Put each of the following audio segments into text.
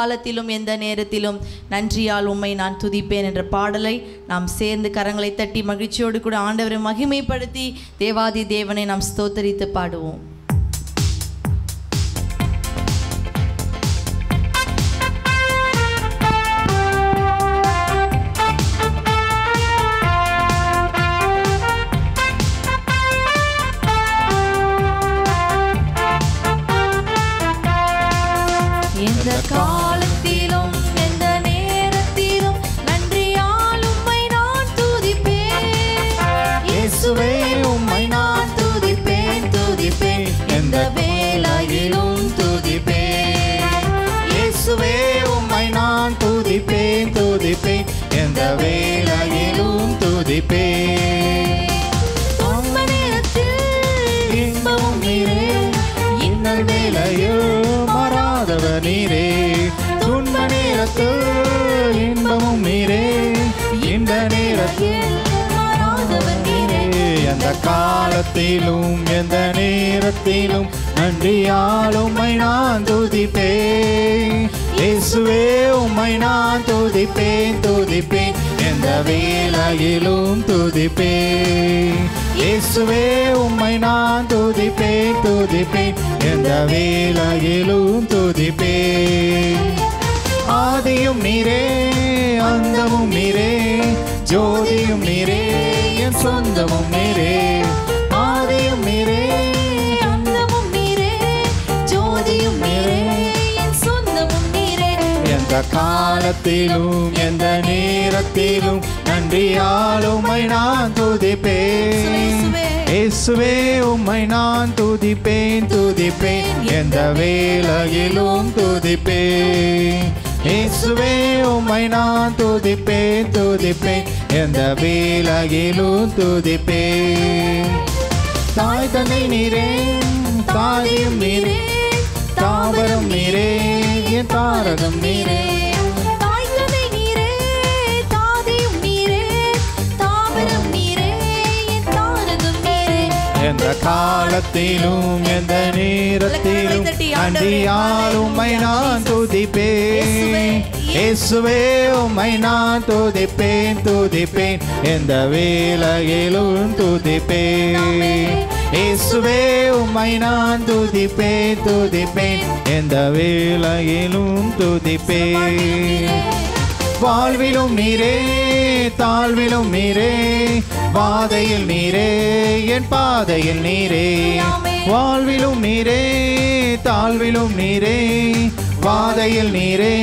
காலத்திலும் எந்த நேரத்திலும் நன்றியால் உம்மை நான் துதிப்பேன் என்ற பாடலை நாம் சேர்ந்து கரங்களை தட்டி மகிழ்ச்சியோடு கூட ஆண்டவரை மகிமைப்படுத்தி தேவாதி தேவனை நாம் ஸ்தோத்தரித்து பாடுவோம். காலத்திலும் எந்த நேரத்திலும் நன்றியால் நான் துதிப்பேன். இயேசுவே உம்மை நான் துதிப்பேன் துதிப்பேன். எந்த வேலையிலும் துதிப்பேன். இயேசுவே உம்மை நான் துதிப்பேன் துதிப்பேன். எந்த வேலையிலும் துதிப்பேன். ஆதியும் நீரே அந்தமும் நீரே. ஜோதியும் நீரே என் சொந்தமும் நீரே ஆதியும் நீரே அந்தமும் நீரே ஜோதியும் நீரே என் சொந்தமும் நீரே. எந்த காலத்திலும் எந்த நேரத்திலும் நன்றியால் உம்மை நான் துதிப்பேன். இயேசுவே உம்மை நான் துதிப்பேன் துதிப்பேன். எந்த வேளையிலும் துதிப்பேன். இயேசுவே உம்மை நான் துதிப்பேன் துதிப்பேன். எந்த வேளையிலும் துதிப்பேன் தாய் தந்தை நீரே தாயும் நீரே தாவரம் நீரே என் தாரகம் நீரே. எந்த காலத்திலும் எந்த நேரத்திலும் அன்றியால் உம்மை நான் துதிப்பேன். இயேசுவே உம்மை நான் துதிப்பேன் துதிப்பேன். எந்த வேளையிலும் துதிப்பேன். இயேசுவே உம்மை நான் துதிப்பேன் துதிப்பேன். எந்த வேளையிலும் துதிப்பேன். வாழ்விலும் நீரே தாழ்விலும் நீரே. பாதையில் நீரே என் பாதையில் நீரே. வாழ்விலும் நீரே தாழ்விலும் நீரே. பாதையில் நீரே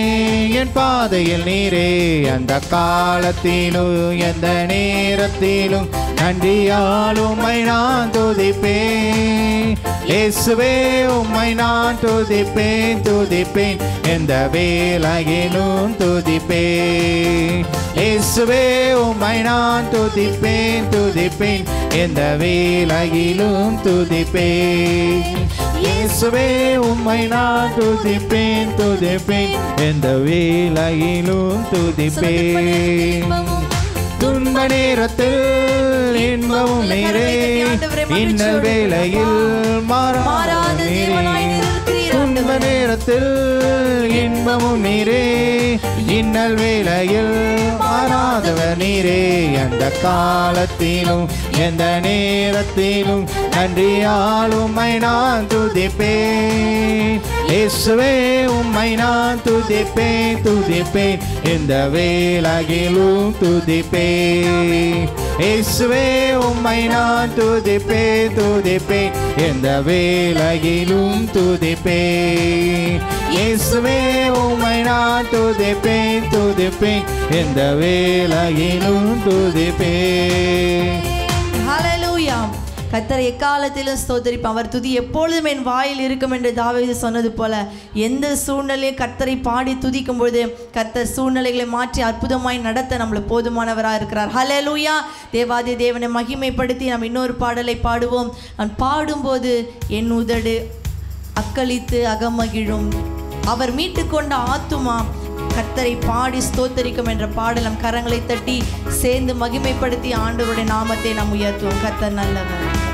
என் பாதையில் நீரே. அந்த காலத்திலும் எந்த நேரத்திலும் நன்றியால் உம்மை நான் துதிப்பேன். இயேசுவே உம்மை நான் துதிப்பேன் துதிப்பேன். எந்த வேலையிலும் துதிப்பேன். இயேசுவே உம்மை நான் துதிப்பேன் துதிப்பேன். எந்த வேலையிலும் துதிப்பேன். இயேசுவே உம்மை நான் துதிப்பேன் துதிப்பேன். எந்த வேலையிலும் துதிப்பேன். துன்ப நேரத்தில் இன்பமும் நீரே. இன்னல் வேளையில் மாறாத துன்ப நேரத்தில் இன்பமும் நீரே. இன்னல் வேளையில் மாறாதவர் நீரே. எந்த காலத்திலும் எந்த நேரத்திலும் நன்றியால் உம்மை நான் துதிப்பேன். இயேசுவே உம்மை நான் துதிப்பேன் துதிப்பேன். இந்த வேலகிலும் துதிப்பேன். இயேசுவே உம்மை நான் துதிப்பேன் துதிப்பேன். இந்த வேலகிலும் துதிப்பேன். இயேசுவே உம்மை நான் துதிப்பேன் துதிப்பேன். இந்த வேலகிலும் துதிப்பேன். கத்தர் எக்காலத்திலும் ஸ்தோத்தரிப்பான் அவர் துதி எப்பொழுதும் என் வாயில் இருக்கும் என்று தாவேது சொன்னது போல எந்த சூழ்நிலையும் கத்தரை பாடி துதிக்கும் பொழுது கத்தர் சூழ்நிலைகளை மாற்றி அற்புதமாய் நடத்த நம்மள போதுமானவராக இருக்கிறார். ஹalleluya தேவாதி தேவனை மகிமைப்படுத்தி நாம் இன்னொரு பாடலை பாடுவோம். நான் பாடும்போது என் உதடு அக்களித்து அகமகிழும். அவர் மீட்டுக்கொண்ட ஆத்துமா கர்த்தரை பாடி ஸ்தோத்தரிக்கும் என்ற பாடலம் கரங்களை தட்டி சேர்ந்து மகிமைப்படுத்தி ஆண்டவருடைய நாமத்தை நாம் உயர்த்துவோம். கர்த்தர் நல்லவர்.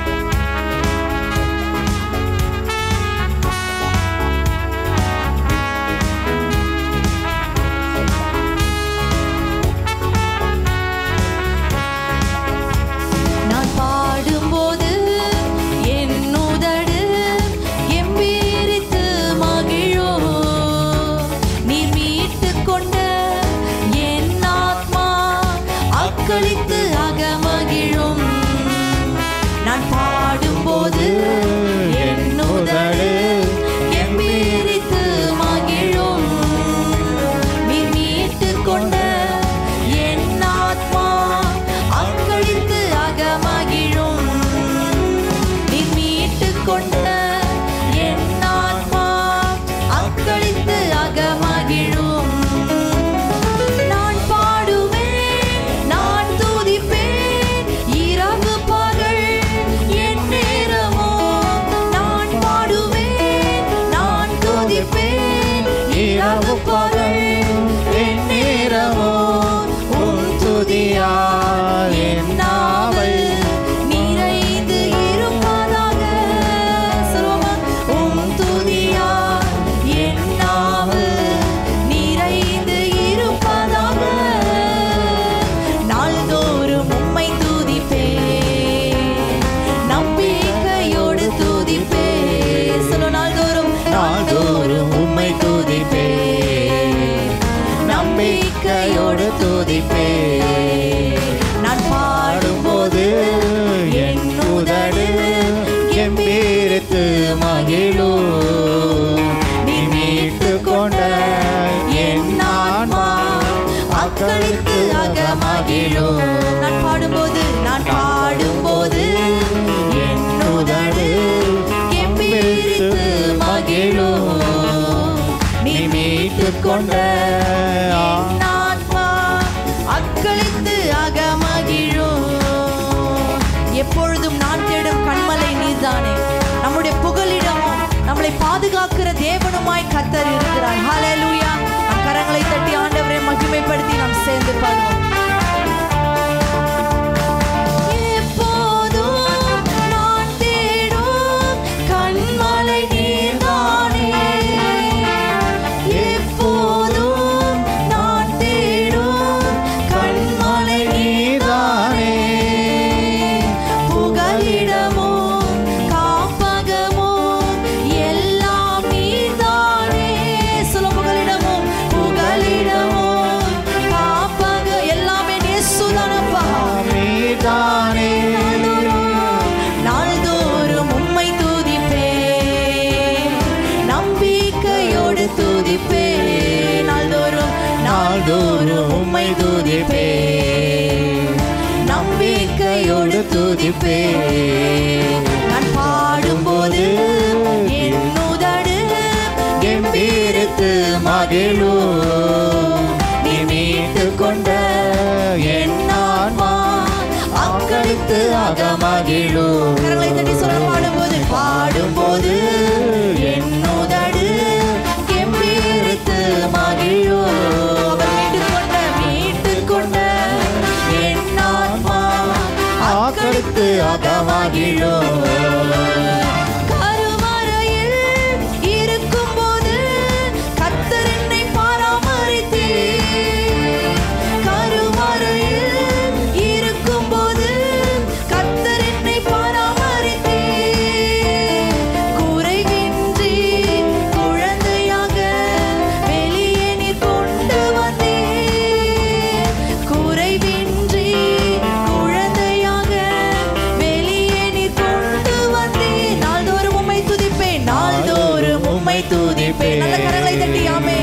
நல்ல கரங்களை தட்டி ஆமே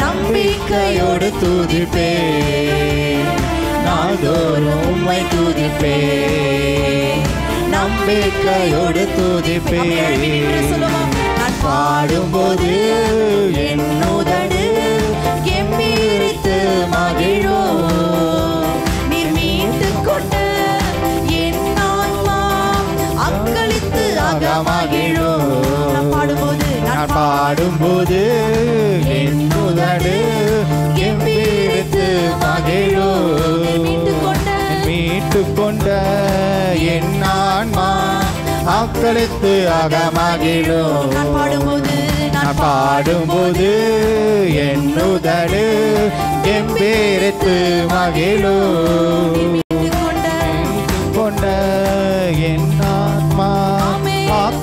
நம்பிக்கையோடு துதிப்பே நாள்தோறும் உம்மை துதிப்பே நம்பிக்கையோடு துதிப்பே நான் பாடும்போது என் உதடு எம்மீறித்து மகிழோ அகமாகி நான் பாடும்போது என் முதடு எம்பிடுத்து மகிழோ மீட்டு கொண்ட என் ஆன்மா அக்களித்து அகமகிழோ நான் பாடும்போது என் உதடு எம்பேரத்து மகிழோ கொண்ட என்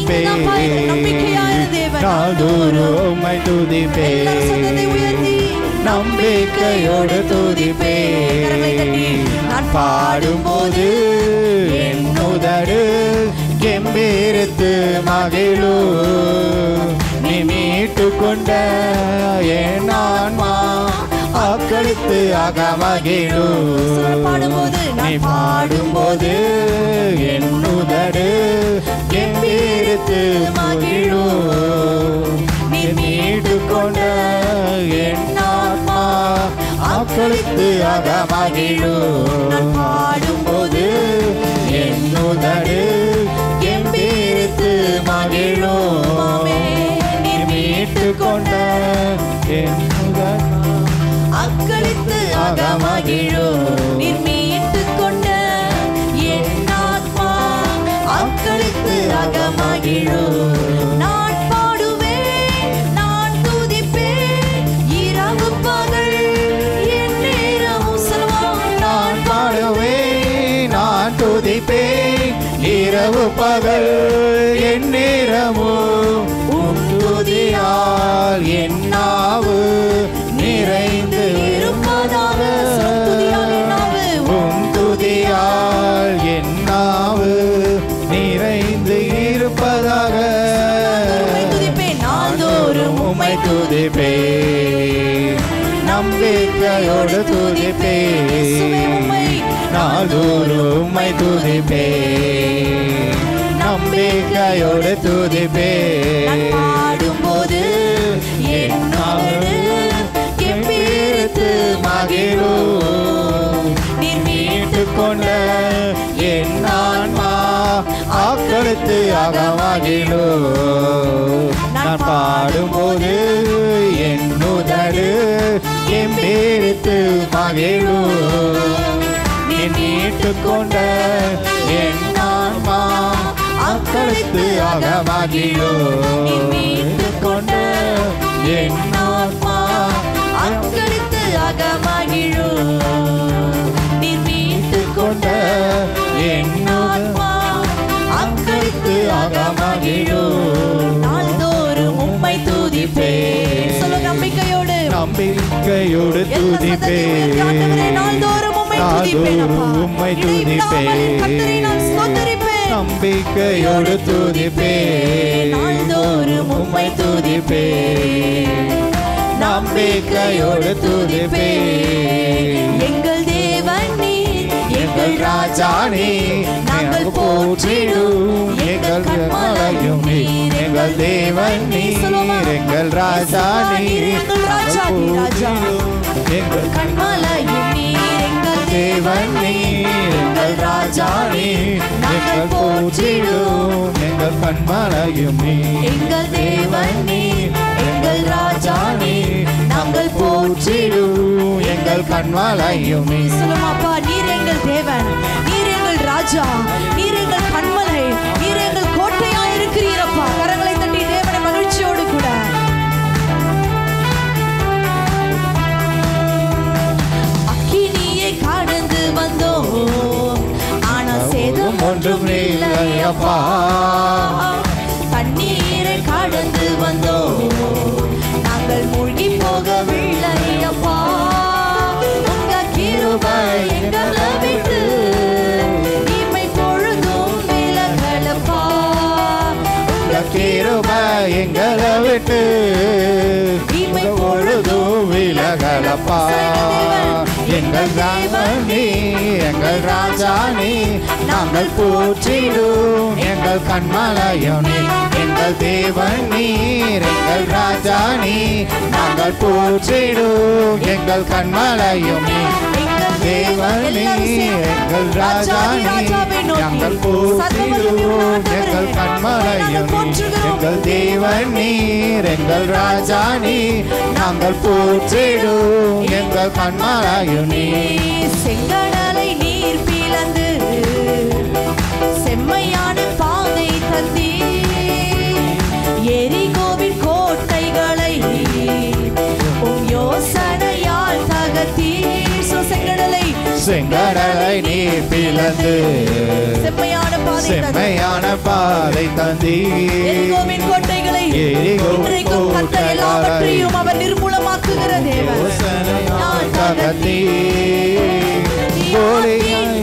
துதிப்பே நாதூரு உம்மை துதிப்பே நம்பிக்கையோடு துதிப்பே நான் பாடும்போது என் உதடு கெம்பீரத்து மகிழு நீ மீட்டு கொண்ட என் ஆன்மா அக்கழுத்து அகமகிழு பாடும்போது நீ பாடும்போது என் உதடு கெம்பீரித்து மகிழு நீ மீட்டு கொண்ட என் ஆத்மா அக்களித்து அக மகிழும். பாடும்போது என் உதடு கெம்பீரித்து மகிழு ஆமே, நீ மீட்டு கொண்ட என் உதடு அக மகிழும். நீர் அக்களித்து மகிழோ நான் பாடுவேன் நான் துதிப்பேன் இரவு பகல் என் நேரமும் சொல்வான் நான் பாடுவேன் நான் துதிப்பேன் இரவு பகல் நாள்தோறும் உம்மை துதிப்பே. நம்பிக்கையோடு துதிப்பே. பாடும்போது என்னோடு கெம்பீரித்து மகிழு நீர் மீட்டு கொண்ட என் ஆன்மா ஆக்களித்து அகமகிழு நான் பாடும்போது மீட்டு கொண்ட என் ஆன்மா ஆக்களித்து அகமகிழு நீ மீட்டு கொண்ட என் ஆன்மா அக்களித்து அகமகிழோ நீர் மீட்டு கொண்ட என் ஆத்மா அக்களித்து அகமகிழோ நாள்தோறும் உம்மை துதிப்பே சொல்ல நம்பிக்கையோடு. நம்பிக்கையோடு துதிப்பே நாள்தோறும் உம்மை துதிப்பே. நம்பிக்கையோடு துதிப்பே உம்மை துதிப்பே நம்பிக்கையோடு துதிப்பே எங்கள் தேவன் நீர், எங்கள் ராஜா நீ நாங்கள் போற்றிடும். எங்கள் மலையும் நீ எங்கள் தேவன் நீர் எங்கள் ராஜா நீர் எங்கள் ராஜா நீ ராஜா எங்கள் எங்கள் தேவன் நீர் எங்கள் ராஜா நீர் எங்கள் போற்றிடும் எங்கள் கண்மலையும். நீ எங்கள் தேவன் நீர் எங்கள் ராஜா நீர் நாங்கள் போற்றிடும் எங்கள் கண்மலையும். நீ சொல்லுமாப்பா நீர் எங்கள் தேவன் நீர் எங்கள் ராஜா நீர் எங்கள் கண்மலை. சேதம் ஒன்றும் இல்லையப்பா தண்ணீரை கடந்து வந்தோம். நாங்கள் மூழ்கி போகவில்லை அப்பா உங்க கிருபை எங்களை விட்டு இமை பொழுதும் விலகலப்பா. உங்க கிருபை எங்களை விட்டு இமை பொழுதும் விலகலப்பா. எங்கள் தேவனி எங்கள் ராஜா நீ நாங்கள் போற்றிடும் எங்கள் கண்மலையும் எங்கள் தேவன் நீர் எங்கள் ராஜா நீ நாங்கள் போற்றிடும் எங்கள் கண்மலையும் தேவன் நீர் எங்கள் ராஜா நீ நாங்கள் போற்றிடும் எங்கள் கண்மலையும் எங்கள் தேவன் நீர் எங்கள் ராஜா நீ நாங்கள் போற்றிடும் எங்கள் கண்மலையும் செங்கடலை செம்மையான பாதை தந்தி. எரிகோவின் கோட்டைகளை உம் யோசனையால் தகர்த்தி. So, செங்கடலை செங்கடலை நீர் பிளந்து. செம்மையான பாதை தந்தி. செம்மையான பாதை தந்தி. எரிகோவின் கோட்டைகளை எரிகோவின் எல்லாவற்றையும் அவர் நிர்மூலமாக்குகிற தேவன்.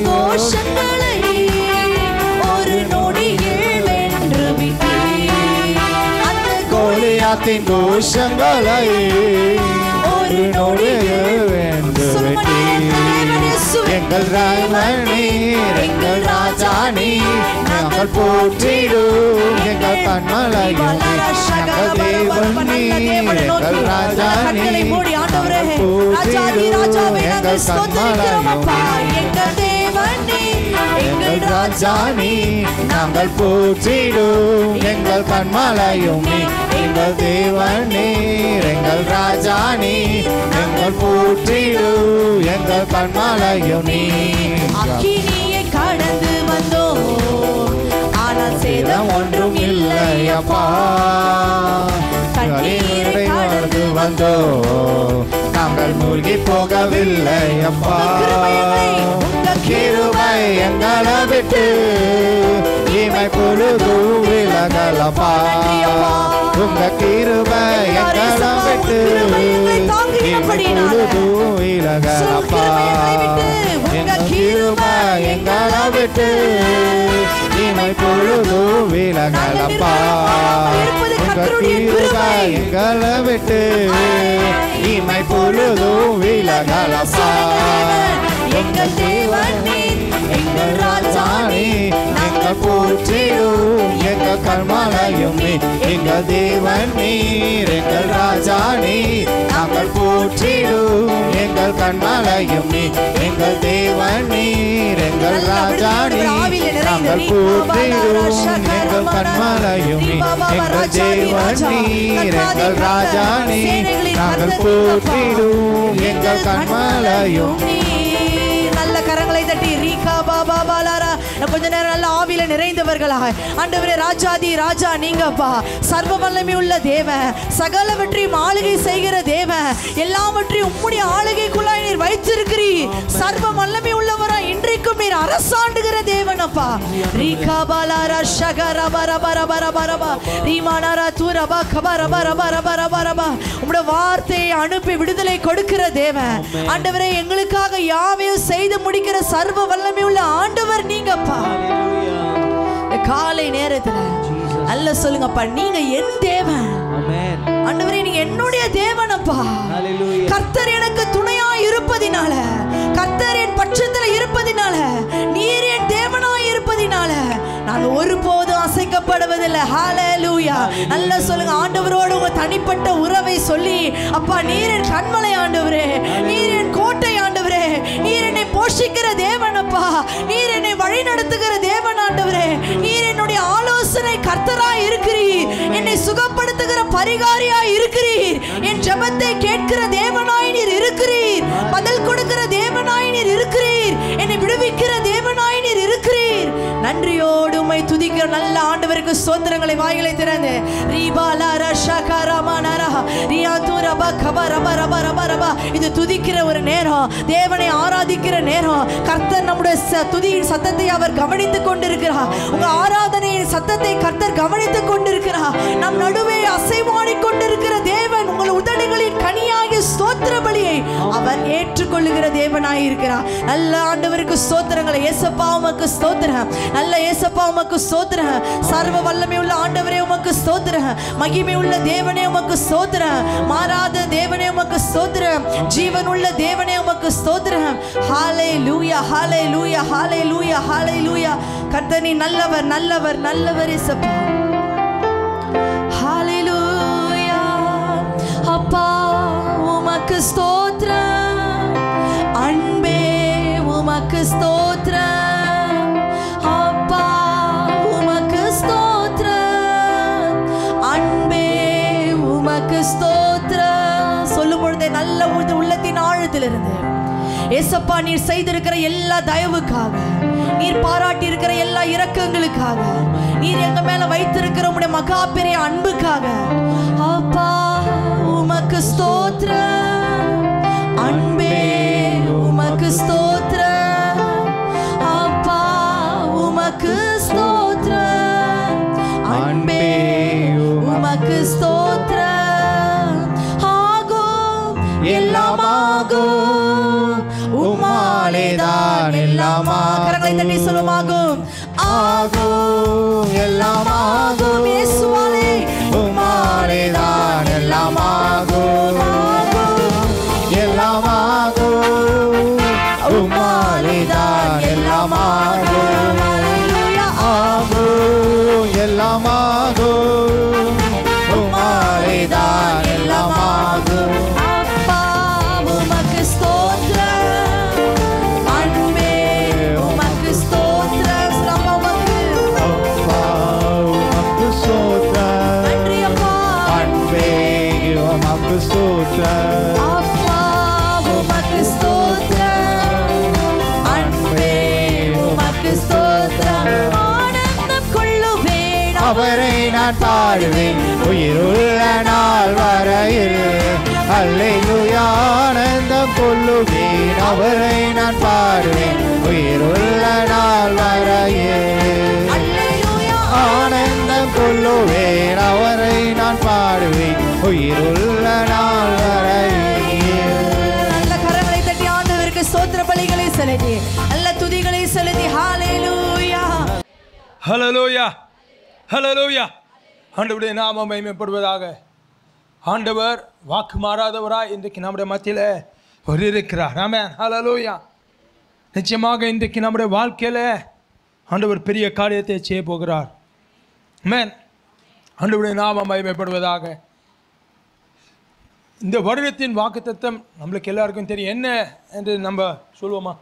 கோஷங்களை கோலியாத்தின் கோஷங்களை ஒரு வென்று விட்டீர் எங்கள் ராமணி எங்கள் ராஜா நீ நாங்கள் போற்றிடும் எங்கள் கண்மலையும் எங்கள் தேவன் எங்கள் ராஜா போற்றிடும் எங்கள் கண்மலையும் எங்கள் நாங்கள் போற்றிடும். எங்கள் கண்மலையும் எங்கள் தேவனே. எங்கள் ராஜா எங்கள் போற்றிடும். எங்கள் கண்மலையும் நீ. அக்கினியை கடந்து வந்தோம். ஆனால் சேதம் ஒன்றும் இல்லை இல்லையப்பா கண்ணீரை கடந்து வந்தோ நாங்கள் மூழ்கி போகவில்லை அப்பா. கிருபை எங்களை விட்டு இமை பொழுது விலகலப்பா உங்க கிருபை எங்களை விட்டு பொழுது விலகலப்பா எங்க கிருபை எங்களை விட்டு இமை பொழுது விலகலப்பா கிருபை எங்களை விட்டு இமை பொழுது விலகலப்பா எங்கள் தேவன் எங்கள் ராஜா நீர், எங்கள் எங்கள் கர்மலையும் நீ எங்கள் தேவன் நீர் எங்கள் ராஜா நீர். நாங்கள் போற்றிடும் எங்கள் கண்மலையும் நீ எங்கள் தேவன் நீர் எங்கள் ராஜா நீர். நாங்கள் போற்றிடும் எங்கள் கண்மலையும் நீ எங்கள் தேவன் நீர் எங்கள் ராஜா நீர். நாங்கள் போற்றிடும் எங்கள் கண்மலையும். நல்ல கரங்களை தட்டி ரீகா பாபா பாலாரா கொஞ்ச நேரம் நல்ல ஆவியில நிறைந்தவர்களாக. ஆண்டவரே ராஜாதி ராஜா நீங்கப்பா. சர்வ வல்லமை உள்ள தேவ. சகலவற்றையும் ஆளுகை செய்கிற தேவ. எல்லாவற்றையும் உம்முடைய ஆளுகைக்குள்ளாய் நீர் வைத்திருக்கிறீ சர்வ வல்லமை உள்ளவரா இன்றைக்கும் நீர் அரசாண்டுகிற தேவனப்பா. ரீகா பாலாரா ஷகர பர பர பர பரபா ரீமானாரா தூரபா கபர பர பர பர பரபா உம்முடைய வார்த்தையை அனுப்பி விடுதலை கொடுக்கிற தேவன் ஆண்டவரே எங்களுக்காக யாவையும் செய்து முடிக்கிற சர்வ வல்லமை உள்ள ஆண்டவர் நீங்கப்பா. இந்த காலை நேரத்துல அல்ல சொல்லுங்கப்பா நீங்க என் தேவன். ஆண்டவரே நீங்க என்னுடைய தேவனப்பா. கர்த்தர் எனக்கு துணையா இருப்பதினால கர்த்தர் என் பட்சத்துல இருப்பதினால நீர் என் தேவனாய் இருப்பதினால நான் ஒருபோதும் அசைக்கப்படுவதில்லை. ஹalleluya நல்லா சொல்லுங்க ஆண்டவரோடு உங்க தனிப்பட்ட உறவை சொல்லி அப்பா நீர் என் கண்மலை ஆண்டவரே நீர் என் கோட்டை ஆண்டவரே நீர் என்னை போஷிக்கிற தேவன் அப்பா நீர் என்னை வழி நடத்துகிற தேவன் ஆண்டவரே. நீர் என்னுடைய ஆலோசனை கர்த்தராய் இருக்கிறீர். என்னை சுகப்படுத்துகிற பரிகாரியாய் இருக்கிறீர். என் ஜெபத்தை கேட்கிற தேவனாய் நீர் இருக்கிறீர். பதில் கொடுக்கிற தேவனாய் நீர் இருக்கிறீர். நன்றியோடு உம்மை துதிக்கிற நல்ல ஆண்டவருக்கு சோத்திரங்களை வாயிலை திறந்து. ரீபாலா ரஷகா ரமணரா ரியாதுர பகப ரப ரப ரப ரப. இது துதிக்கிற ஒரு நேரம். தேவனை ஆராதிக்கிற நேரம். கர்த்தர் நம்முடைய ச- துதியின் சத்தத்தை அவர் கவனித்துக் கொண்டிருக்கிறார். உங்க ஆராதனையின் சத்தத்தை கர்த்தர் கவனித்துக் கொண்டிருக்கிறார். நம் நடுவே அசைவாடி கொண்டிருக்கிற தேவன் உங்கள் உதடுகளின் கனியாகிய ஸ்தோத்திர பலியை அவர் ஏற்றுக்கொள்ளுகிற தேவனாயிருக்கிறார். நல்ல ஆண்டவருக்கு ஸ்தோத்திரங்களை. ஏசப்பா உமக்கு ஸ்தோத்திரம். நல்ல ஏசப்பா உமக்கு ஸ்தோத்திரம். சர்வ வல்லமை உள்ள ஆண்டவரே உமக்கு ஸ்தோத்திரம். மகிமை உள்ள தேவனே உமக்கு சோதர மாறாத தேவனே உமக்கு சோதர ஜீவன் உள்ள தேவனே உமக்கு சோதர ஹாலே லூயா ஹாலே லூயா ஹாலே லூயா ஹாலே லூயா கர்த்தனி நல்லவர் நல்லவர் நல்லவர் ஏசப்பா லூயா அப்பா உமக்கு ஸ்தோத்திரம். அன்பே உமக்கு ஸ்தோத்திரம். ஆழத்திலிருந்து ஏசப்பா நீர் செய்திருக்கிற எல்லா தயவுக்காக நீர் பாராட்டி இருக்கிற எல்லா இரக்கங்களுக்காக நீர் எங்க மேல வைத்திருக்கிற உடைய மகா பெரிய அன்புக்காக அப்பா உமக்கு ஸ்தோத்ர அன்பே உமக்கு ஸ்தோ எல்லாம் கரங்களை தட்டி சொல்லுமாகும். ஆகும். எல்லாம் ஆகும் அவரை நான் பாடுவேன். உயிருள்ள நாள் அல்லேலூயா. ஆனந்தம் கொள்ளுவேன். அவரை நான் பாடுவேன். உயிருள்ள நாள் வரையில் நல்ல கரங்களை தட்டி ஆண்டவருக்கு ஸ்தோத்திர பலிகளை செலுத்தி நல்ல துதிகளை செலுத்தி. ஹalleluya. ஹலலூயா ஹலலூயா ஆண்டவருடைய நாமம் மகிமைப்படுவதாக. ஆண்டவர் வாக்கு மாறாதவராய் இன்றைக்கு நம்முடைய மத்தியில் இருக்கிறார் ஆமென். ஹலலூயா நிச்சயமாக இன்றைக்கு நம்முடைய வாழ்க்கையில் ஆண்டவர் பெரிய காரியத்தை செய்ய போகிறார். மேன் ஆண்டவருடைய நாமம் மயமைப்படுவதாக இந்த வருடத்தின் வாக்குத்தத்தம் நம்மளுக்கு எல்லாருக்கும் தெரியும். என்ன என்று நம்ம சொல்லுவோமா?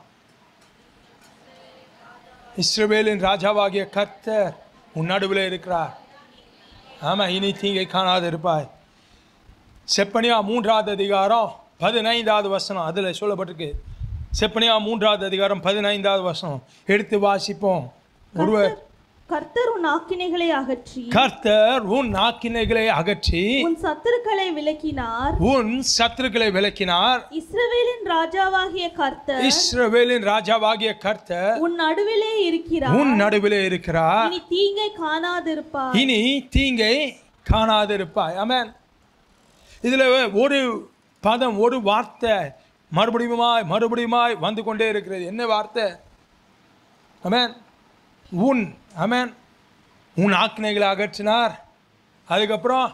இஸ்ரவேலின் ராஜாவாகிய கர்த்தர் உன் நடுவில் இருக்கிறார். ஆமாம் இனி தீங்கை காணாது இருப்பாய் செப்பனியா மூன்றாவது அதிகாரம் பதினைந்தாவது வசனம் அதில் சொல்லப்பட்டிருக்கு. செப்பனியா மூன்றாவது அதிகாரம் பதினைந்தாவது வசனம். எடுத்து வாசிப்போம். ஒருவர் கர்த்தர் உன் ஆக்கினைகளை அகற்றி கர்த்தர் உன் நாக்கினைகளை அகற்றி உன் சத்துருக்களை விலக்கினார். உன் சத்துருக்களை விலக்கினார். இஸ்ரவேலின் ராஜாவாகிய கர்த்தர் இஸ்ரவேலின் ராஜாவாகிய கர்த்தர் உன் நடுவிலே இருக்கிறார். உன் நடுவிலே இருக்கிறார். இனி தீங்கை காணாதிருப்பார். இனி தீங்கை காணாதிருப்பாய் ஆமென் இதில் ஒரு பதம் ஒரு வார்த்தை. மறுபடியுமாய் மறுபடியுமாய் வந்து கொண்டே இருக்கிறது. என்ன வார்த்தை? அமேன் உன் அமேன் உன் ஆக்கினைகளை அகற்றினார். அதுக்கப்புறம்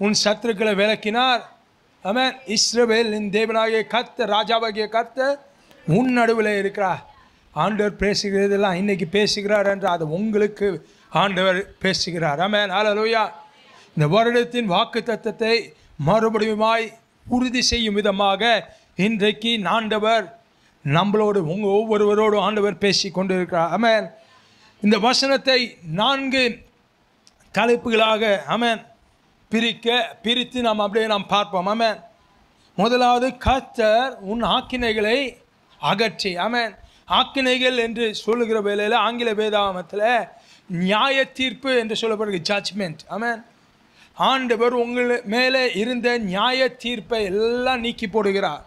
உன் சத்துருக்களை விளக்கினார். அமேன் இஸ்ரவேலின் தேவனாகிய கர்த்த ராஜாவாகிய கர்த்த உன் நடுவில் இருக்கிறார். ஆண்டவர் பேசுகிறதெல்லாம் இன்னைக்கு பேசுகிறார் என்று அது உங்களுக்கு ஆண்டவர் பேசுகிறார். அமேன் ஆலோயா இந்த வருடத்தின் வாக்கு தத்தத்தை மறுபடியுமாய் உறுதி செய்யும் விதமாக இன்றைக்கு ஆண்டவர் நம்மளோடு உங்கள் ஒவ்வொருவரோடும் ஆண்டவர் பேசி கொண்டிருக்கிறார். ஆமென். இந்த வசனத்தை நான்கு தலைப்புகளாக ஆமென் பிரிக்க பிரித்து நாம் அப்படியே நாம் பார்ப்போம். அமன் முதலாவது கர்த்தர் உன் ஆக்கினைகளை அகற்றி அமன் ஆக்கினைகள் என்று சொல்லுகிற வேலையில் ஆங்கில வேதாமத்தில் நியாய தீர்ப்பு என்று சொல்லப்படுகிற ஜட்ஜ்மெண்ட் அமன் ஆண்டவர் உங்கள் மேலே இருந்த நியாய தீர்ப்பை எல்லாம் நீக்கி போடுகிறார்.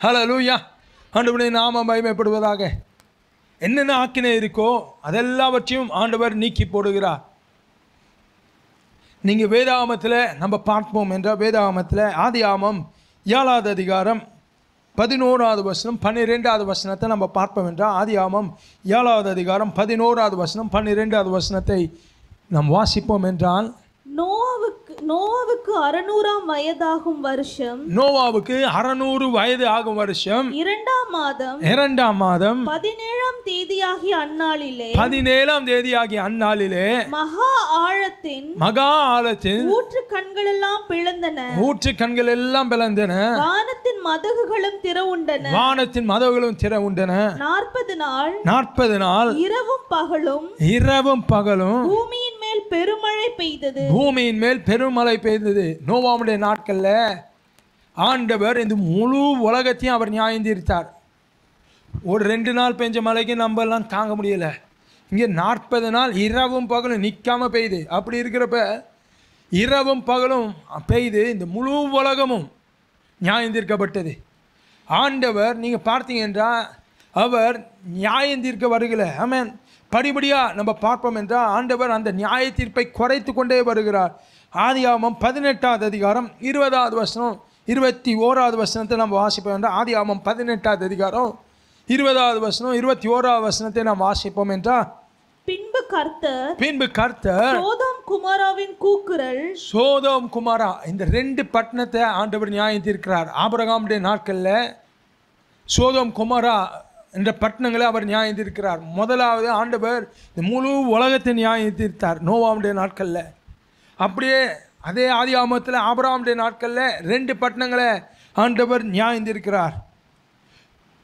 ஹலோ லூயா ஆண்டவருடைய நாம பயமைப்படுவதாக என்னென்ன ஆக்கினை இருக்கோ அதெல்லாவற்றையும் ஆண்டவர் நீக்கி போடுகிறார். நீங்கள் வேதாகமத்தில் நம்ம பார்ப்போம் என்றால் வேதாகமத்தில் ஆதி ஆமம் ஏழாவது அதிகாரம் பதினோராவது வசனம் பன்னிரெண்டாவது வசனத்தை நம்ம பார்ப்போம் என்றால் ஆதி ஆமம் ஏழாவது அதிகாரம் பதினோராவது வசனம் பன்னிரெண்டாவது வசனத்தை நாம் வாசிப்போம் என்றால் நோவாவுக்கு நோவாவுக்கு அறுநூறாம் வயதாகும் வருஷம். நோவாவுக்கு அறநூறு வயது ஆகும் வருஷம். இரண்டாம் மாதம் இரண்டாம் மாதம் பதினேழாம் தேதியாகிய அந்நாளிலே பதினேழாம் தேதியாகிய அந்நாளிலே மகா ஆழத்தின் மகா ஆழத்தின் ஊற்று கண்களெல்லாம் பிளந்தன. ஊற்று கண்கள் எல்லாம் பிளந்தன. வானத்தின் மதகுகளும் திறவுண்டன. வானத்தின் மதவுகளும் திற உண்டன நாற்பது நாள் நாற்பது நாள் இரவும் பகலும் இரவும் பகலும் பூமியின் மேல் பெருமழை பெய்தது. பூமியின் மேல் பெருமழை பெய்தது. நோவாவுடைய நாட்கள்ல ஆண்டவர் இந்த முழு உலகத்தையும் அவர் நியாயம் தீர்த்தார் ஒரு ரெண்டு நாள் பெஞ்ச மழைக்கு நம்ம எல்லாம் தாங்க முடியல. இங்கே நாற்பது நாள் இரவும் பகலும் நிற்காம பெய்யுது. அப்படி இருக்கிறப்ப இரவும் பகலும் பெய்து இந்த முழு உலகமும் நியாயம் தீர்க்கப்பட்டது ஆண்டவர் நீங்கள் பார்த்தீங்க என்றால் அவர் நியாயம் தீர்க்க ஆமேன் படிப்படியாக நம்ம பார்ப்போம் என்றால் ஆண்டவர் அந்த நியாய தீர்ப்பை குறைத்து கொண்டே வருகிறார். ஆதியாமம் பதினெட்டாவது அதிகாரம் இருபதாவது வசனம் இருபத்தி ஓராவது வசனத்தை நம்ம வாசிப்போம் என்றால் ஆதியாமம் பதினெட்டாவது அதிகாரம் இருபதாவது வசனம் இருபத்தி ஓராவது வசனத்தை நாம் வாசிப்போம் என்றால் பின்பு கர்த்தர் பின்பு கர்த்தர் சோதோம் குமாராவின் கூக்குரல் சோதோம் குமாரா இந்த ரெண்டு பட்டணத்தை ஆண்டவர் நியாயம் தீர்க்கிறார் ஆபரகாமுடைய நாட்களில் சோதோம் குமாரா என்ற பட்டணங்களை அவர் நியாயம் தீர்க்கிறார் முதலாவது ஆண்டவர் இந்த முழு உலகத்தை நியாயம் தீர்த்தார் நோவாவுடைய நாட்களில். அப்படியே அதே ஆதி ஆமத்தில் ஆபராமுடைய நாட்களில் ரெண்டு பட்டணங்களை ஆண்டவர் நியாயம் தீர்க்கிறார்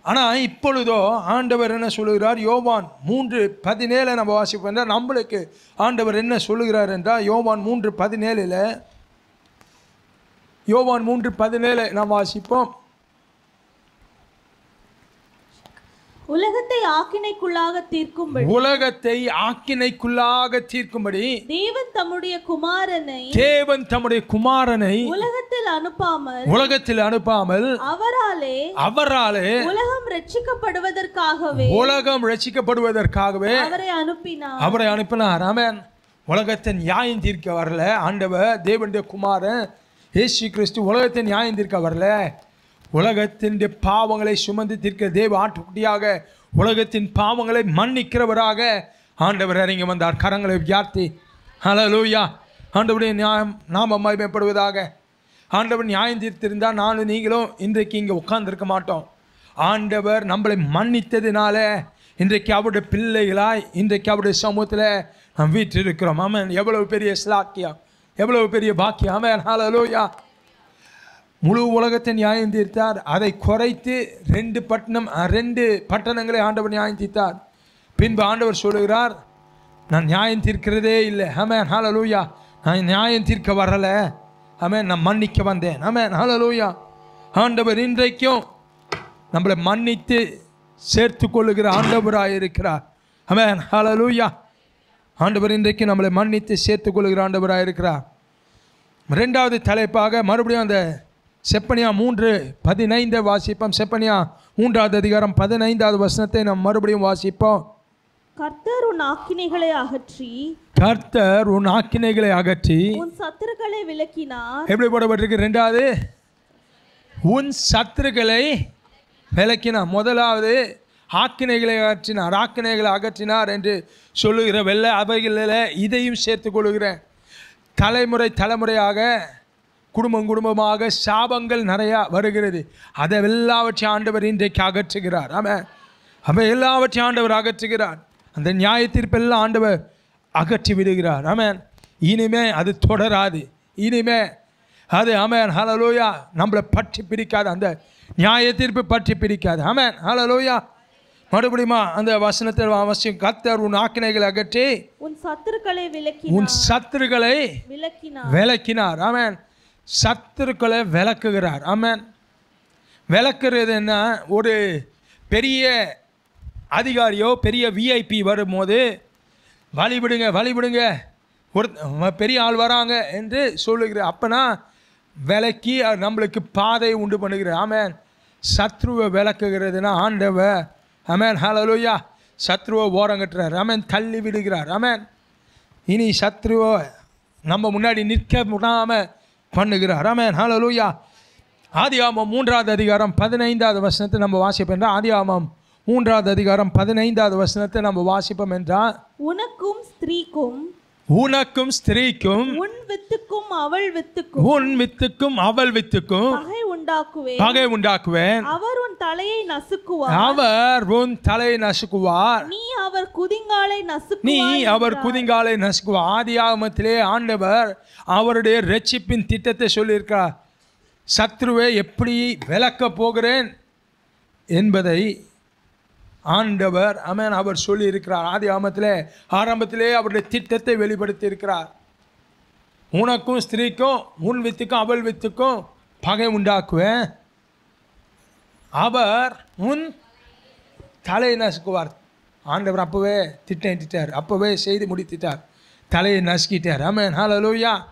ஆனால் இப்பொழுதோ ஆண்டவர் என்ன சொல்லுகிறார்? யோவான் மூன்று பதினேழை நம்ம வாசிப்போம் என்றால் நம்மளுக்கு ஆண்டவர் என்ன சொல்லுகிறார் என்றால் யோவான் மூன்று பதினேழில் யோவான் மூன்று பதினேழை நாம் வாசிப்போம். உலகத்தை ஆக்கினைக்குள்ளாக தீர்க்கும்படி. உலகத்தை ஆக்கினைக்குள்ளாக தீர்க்கும்படி தேவன் தம்முடைய குமாரனை தேவன் தம்முடைய குமாரனை உலகத்தில் அனுப்பாமல் உலகத்தில் அனுப்பாமல் அவராலே அவராலே உலகம் ரட்சிக்கப்படுவதற்காகவே உலகம் ரட்சிக்கப்படுவதற்காகவே அவரை அனுப்பினார். அவரை அனுப்பினார். ஆமென். உலகத்தை நியாயம் தீர்க்க வரல. ஆண்டவர் தேவனுடைய குமாரன் இயேசு கிறிஸ்து உலகத்தை நியாயம் தீர்க்க வரல. உலகத்தின் பாவங்களை சுமந்து தீர்க்க தேவ ஆட்டுக்குட்டியாக உலகத்தின் பாவங்களை மன்னிக்கிறவராக ஆண்டவர் இறங்கி வந்தார். கரங்களை வியார்த்தி ஹலலூயா ஆண்டவருடைய நியாயம் நாம் மகிமைப்படுவதாக. ஆண்டவர் நியாயம் தீர்த்திருந்தால் நானும் நீங்களும் இன்றைக்கு இங்கே உட்கார்ந்துருக்க மாட்டோம். ஆண்டவர் நம்மளை மன்னித்ததினால இன்றைக்கு அவருடைய பிள்ளைகளாய் இன்றைக்கு அவருடைய சமூகத்தில் நம் வீட்டில் இருக்கிறோம் ஆமென் எவ்வளவு பெரிய ஸ்லாக்கியம் எவ்வளவு பெரிய பாக்கியம். ஆமென் ஹலலூயா முழு உலகத்தை நியாயம் தீர்த்தார். அதை குறைத்து ரெண்டு பட்டணம் ரெண்டு பட்டணங்களை ஆண்டவர் நியாயம் தீர்த்தார். பின்பு ஆண்டவர் சொல்லுகிறார் நான் நியாயம் தீர்க்கிறதே இல்லை. ஹமேன் ஹalleluya நான் நியாயம் தீர்க்க வரல. ஹமே நான் மன்னிக்க வந்தேன். ஆமென் ஹalleluya ஆண்டவர் இன்றைக்கும் நம்மளை மன்னித்து சேர்த்து கொள்ளுகிற ஆண்டவராக இருக்கிறார். ஆமென் ஹalleluya ஆண்டவர் இன்றைக்கு நம்மளை மன்னித்து சேர்த்து கொள்ளுகிற ஆண்டவராக இருக்கிறார். ரெண்டாவது தலைப்பாக மறுபடியும் அந்த செப்பனியா மூன்று பதினைந்தை வாசிப்போம். செப்பனியா மூன்றாவது அதிகாரம் பதினைந்தாவது வசனத்தை நாம் மறுபடியும் வாசிப்போம். கர்த்தர் உன் ஆக்கினைகளை அகற்றி கர்த்தர் உன் ஆக்கினைகளை அகற்றி. உன் சத்துருக்களை விலக்கினார். எப்படி போடப்பட்டிருக்கு? ரெண்டாவது உன் சத்துருக்களை விலக்கினார். முதலாவது ஆக்கினைகளை அகற்றினார். ஆக்கினைகளை அகற்றினார் என்று சொல்லுகிற வெள்ள அவைகளில் இதையும் சேர்த்துக் கொள்கிறேன் தலைமுறை தலைமுறையாக குடும்பம் குடும்பமாக சாபங்கள் நிறையா வருகிறது. அதை எல்லாவற்றையும் ஆண்டவர் இன்றைக்கு அகற்றுகிறார். ஆமாம் அவை எல்லாவற்றையும் ஆண்டவர் அகற்றுகிறார். அந்த நியாய தீர்ப்பெல்லாம் ஆண்டவர் அகற்றி விடுகிறார். ஆமென். இனிமே அது தொடராது. இனிமே அது ஆமென். ஹalleluya. நம்மளை பற்றி பிடிக்காது அந்த நியாய தீர்ப்பு பற்றி பிடிக்காது ஆமென். ஹalleluya. மறுபடியுமா அந்த வசனத்தை அவசியம் கத்தர் உன் ஆக்கினைகளை அகற்றி உன் சத்துருக்களை உன் விலக்கினார் சத்துருக்களை விலக்கினார் விளக்கினார். ஆமென். சத்துருக்களை விளக்குகிறார். ஆமாம் விளக்குறதுன்னா ஒரு பெரிய அதிகாரியோ பெரிய விஐபி வரும்போது வழிபடுங்க வழிபடுங்க ஒரு பெரிய ஆள் வராங்க என்று சொல்லுகிற அப்பனா விளக்கி நம்மளுக்கு பாதை உண்டு பண்ணுகிற ஆமென். சத்ருவை விளக்குகிறதுனா ஆண்டவ. ஆமென். ஹalleluya. சத்ருவை ஓரங்கட்டுறார் ஆமென். தள்ளி விடுகிறார். ஆமென். இனி சத்ருவை நம்ம முன்னாடி நிற்க முடாமல் பண்ணுகிறார். ஆமென். ஹalleluya ஆதியாமம் மூன்றாவது அதிகாரம் பதினைந்தாவது வசனத்தை நம்ம வாசிப்போம் என்றால் ஆதியாமம் மூன்றாவது அதிகாரம் பதினைந்தாவது வசனத்தை நம்ம வாசிப்போம் என்றால் உனக்கும் ஸ்திரீக்கும் உனக்கும் ஸ்திரீக்கும் உன் வித்துக்கும் அவள் வித்துக்கும் உன் வித்துக்கும் அவள் வித்துக்கும் பகை உண்டாக்குவேன். பகை உண்டாக்குவேன். அவர் உன் தலையை நசுக்குவார். அவர் உன் தலை நசுக்குவார். நீ அவர் குதிங்காலை நீ நசுக்குவார் அவர் குதிங்காலை நசுக்குவார். ஆதி ஆகமத்திலே ஆண்டவர் அவருடைய ரட்சிப்பின் திட்டத்தை சொல்லியிருக்கிறார். சத்ருவை எப்படி விளக்கப் போகிறேன் என்பதை ஆண்டவர் அமேன் அவர் சொல்லியிருக்கிறார். ஆதி ஆமத்திலே ஆரம்பத்திலே அவருடைய திட்டத்தை வெளிப்படுத்தி இருக்கிறார் உனக்கும் ஸ்திரீக்கும் உன் வித்துக்கும் அவள் வித்துக்கும் பகை உண்டாக்குவேன். அவர் உன் தலையை நசுக்குவார். ஆண்டவர் அப்போவே திட்டிட்டார் அப்போவே செய்து முடித்திட்டார். தலையை நசுக்கிட்டார். அமேன் ஹalleluya.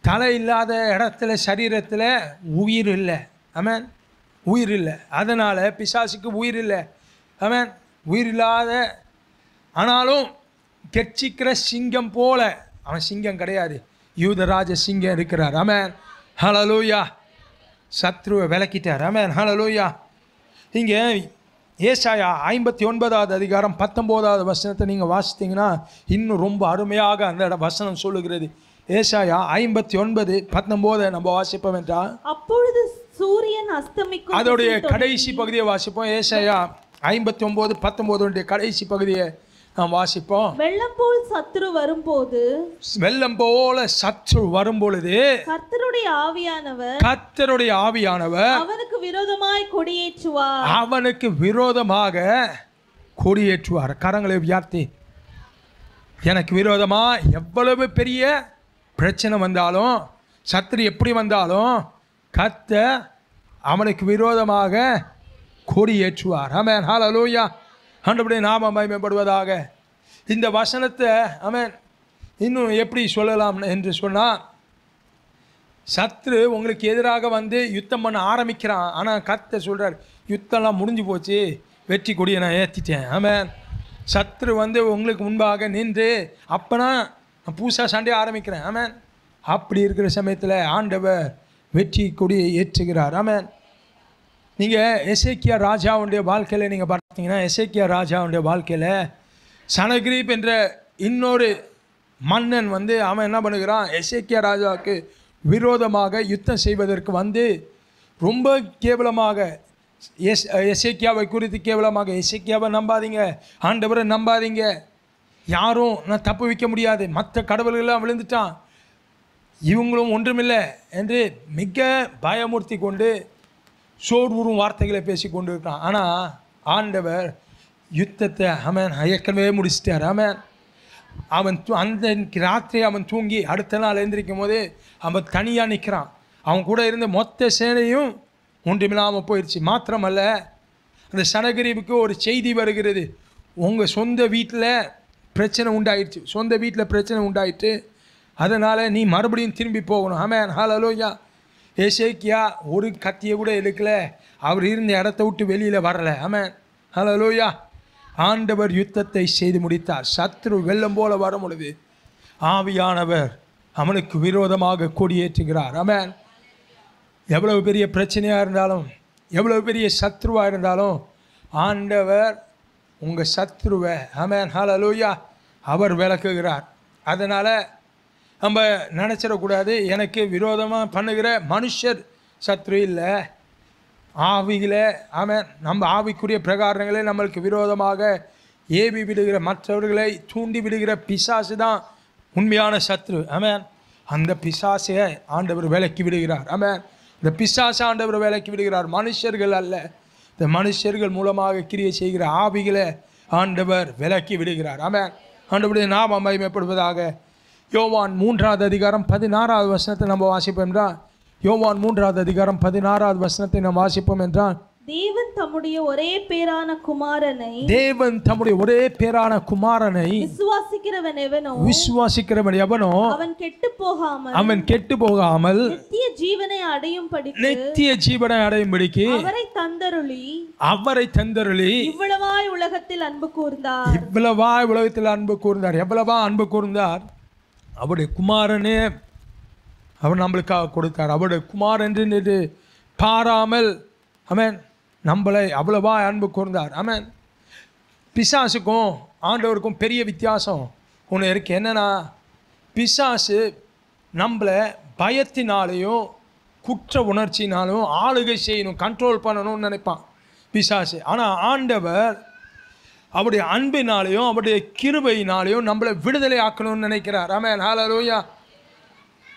தலை இல்லாத இடத்துல சரீரத்தில் உயிர் இல்லை. அமேன் உயிர் இல்லை. அதனால் பிசாசுக்கு உயிர் இல்லை. அவன் உயிர் இல்லாத ஆனாலும் கெட்சிக்கிற சிங்கம் போல அவன் சிங்கம் கிடையாது. யூதராஜ சிங்கம் இருக்கிறார். ஆமென் ஹலலூயா சத்ருவை விளக்கிட்டார். ஆமென் ஹலலூயா இங்கே ஏசாயா ஐம்பத்தி ஒன்பதாவது அதிகாரம் பத்தொம்போதாவது வசனத்தை நீங்கள் வாசித்தீங்கன்னா இன்னும் ரொம்ப அருமையாக அந்த வசனம் சொல்லுகிறது. ஏசாயா ஐம்பத்தி ஒன்பது பத்தொம்போதை நம்ம வாசிப்போம் என்றால்? அப்பொழுது சூரியன் அஸ்தமிக்கும் அதோடைய கடைசி பகுதியை வாசிப்போம். ஏசாயா ஐம்பத்தி ஒம்பது பத்தொம்போதுடைய கடைசி பகுதியை நாம் வாசிப்போம். வெள்ளம் போல் சத்துரு வரும்போது வெள்ளம் போல சற்று வரும் பொழுது கர்த்தருடைய ஆவியானவர் கர்த்தருடைய ஆவியானவர் அவனுக்கு விரோதமாய் கொடியேற்றுவார். அவனுக்கு விரோதமாக கொடியேற்றுவார். கரங்களை உயர்த்தி. எனக்கு விரோதமா? எவ்வளவு பெரிய பிரச்சனை வந்தாலும் சத்துரு எப்படி வந்தாலும் கத்த அவனுக்கு விரோதமாக கொடியேற்றுவார். ஆமென். ஹalleluya. அன்றபடி நாம மகிமைப்படுவதாக. இந்த வசனத்தை ஆமென் இன்னும் எப்படி சொல்லலாம் என்று சொன்னால் சத்ரு உங்களுக்கு எதிராக வந்து யுத்தம் பண்ண ஆரம்பிக்கிறான். ஆனால் கத்த சொல்கிறார் யுத்தம்லாம் முடிஞ்சு போச்சு. வெற்றி கொடியை நான் ஏற்றிட்டேன் ஆமாம் சத்ரு வந்து உங்களுக்கு முன்பாக நின்று அப்போனா நான் புதுசாக சண்டையை ஆரம்பிக்கிறேன். ஆமேன். அப்படி இருக்கிற சமயத்தில் ஆண்டவர் வெற்றி கொடியை ஏற்றுகிறார். ஆமேன். நீங்கள் எசேக்கியா ராஜாவுடைய வாழ்க்கையில் நீங்கள் பார்த்தீங்கன்னா எசேக்கியா ராஜாவுடைய வாழ்க்கையில் சனகிரீப் என்ற இன்னொரு மன்னன் வந்து அவன் என்ன பண்ணுகிறான்? எசேக்கியா ராஜாவுக்கு விரோதமாக யுத்தம் செய்வதற்கு வந்து ரொம்ப கேவலமாக எஸ் எசேக்கியாவை குறித்து கேவலமாக எசேக்கியாவை நம்பாதீங்க ஆண்டவரை நம்பாதீங்க. யாரும் நான் தப்பு வைக்க முடியாது. மற்ற கடவுள்கள்லாம் விழுந்துட்டான். இவங்களும் ஒன்றுமில்லை என்று மிக பயமுறுத்தி கொண்டு சோர்வுறும் வார்த்தைகளை பேசி கொண்டு இருக்கிறான் ஆனால் ஆண்டவர் யுத்தத்தை அவன் ஏற்கனவே முடிச்சிட்டார். அவன் அவன் தூ- அந்த ராத்திரி அவன் தூங்கி அடுத்த நாள் எழுந்திரிக்கும் போது அவன் தனியாக நிற்கிறான் அவன் கூட இருந்த மொத்த சேனையும் ஒன்றுமில்லாமல் போயிடுச்சு மாத்திரமல்ல அந்த சனகிரிவுக்கு ஒரு செய்தி வருகிறது. உங்கள் சொந்த வீட்டில் பிரச்சனை உண்டாயிடுச்சு. சொந்த வீட்டில் பிரச்சனை உண்டாயிட்டு அதனால் நீ மறுபடியும் திரும்பி போகணும். ஆமேன் ஹalleluya ஏசேக்கியா ஒரு கத்தியை கூட எடுக்கலை. அவர் இருந்த இடத்த விட்டு வெளியில் வரல. ஆமாம் ஹalleluya ஆண்டவர் யுத்தத்தை செய்து முடித்தார். சத்ரு வெள்ளம் போல வரும் பொழுது ஆவியானவர் அவனுக்கு விரோதமாக கொடியேற்றுகிறார். ஆமாம் எவ்வளவு பெரிய பிரச்சனையாக இருந்தாலும் எவ்வளவு பெரிய சத்ருவாக இருந்தாலும் ஆண்டவர் உங்கள் சத்ருவை. ஆமேன். ஹalleluya. அவர் விளக்குகிறார். அதனால் நம்ம நினச்சிடக்கூடாது. எனக்கு விரோதமாக பண்ணுகிற மனுஷர் சத்ரு இல்லை. ஆவியில் ஆமென். நம்ம ஆவிக்குரிய பிரகாரங்களே நம்மளுக்கு விரோதமாக ஏவி விடுகிற மற்றவர்களை தூண்டி விடுகிற பிசாசு தான் உண்மையான சத்ரு. ஆமென். அந்த பிசாசையை ஆண்டவர் விலக்கி விடுகிறார். ஆமென். இந்த பிசாசை ஆண்டவர் விலக்கி விடுகிறார். மனுஷர்கள் அல்ல. இந்த மனுஷர்கள் மூலமாக கிரியை செய்கிற ஆவிகளை ஆண்டவர் விலக்கி விடுகிறார். ஆமாம் ஆண்டவருடைய நாம் மகிமைப்படுவதாக யோவான் மூன்றாவது அதிகாரம் பதினாறாவது வசனத்தை நம்ம வாசிப்போம் என்றால் யோவான் மூன்றாவது அதிகாரம் பதினாறாவது வசனத்தை நாம் வாசிப்போம் என்றால் தேவன் தம்முடைய ஒரே பேரான குமாரனை தேவன் தம்முடைய ஒரே பேரான குமாரனை விசுவாசிக்கிறவன் எவனோ? விசுவாசிக்கிறவன் எவனோ? அவன் கெட்டு போகாமல் அவன் கெட்டு போகாமல் நித்திய ஜீவனை அடையும் நித்திய ஜீவனை அடையும்படிக்கு அவரை தந்தருளி அவரை தந்தருளி இவ்வளவாய் உலகத்தில் அன்பு கூர்ந்தார். இவ்வளவா உலகத்தில் அன்பு கூர்ந்தார். எவ்வளவா அன்பு கூர்ந்தார்? அவருடைய குமாரனே அவர் நம்மளுக்காக கொடுத்தார். அவருடைய குமாரன் என்று பாராமல் அமேன் நம்மளை அவ்வளவா அன்பு கூர்ந்தார். ஆமாம் பிசாசுக்கும் ஆண்டவருக்கும் பெரிய வித்தியாசம் ஒன்று இருக்குது என்னென்னா பிசாசு நம்மளை பயத்தினாலேயும் குற்ற உணர்ச்சினாலும் ஆளுகை செய்யணும் கண்ட்ரோல் பண்ணணும்னு நினைப்பான் பிசாசு. ஆனால் ஆண்டவர் அவருடைய அன்பினாலேயும் அவருடைய கிருபையினாலேயும் நம்மளை விடுதலை ஆக்கணும்னு நினைக்கிறார். ஆமாம் ஹalleluya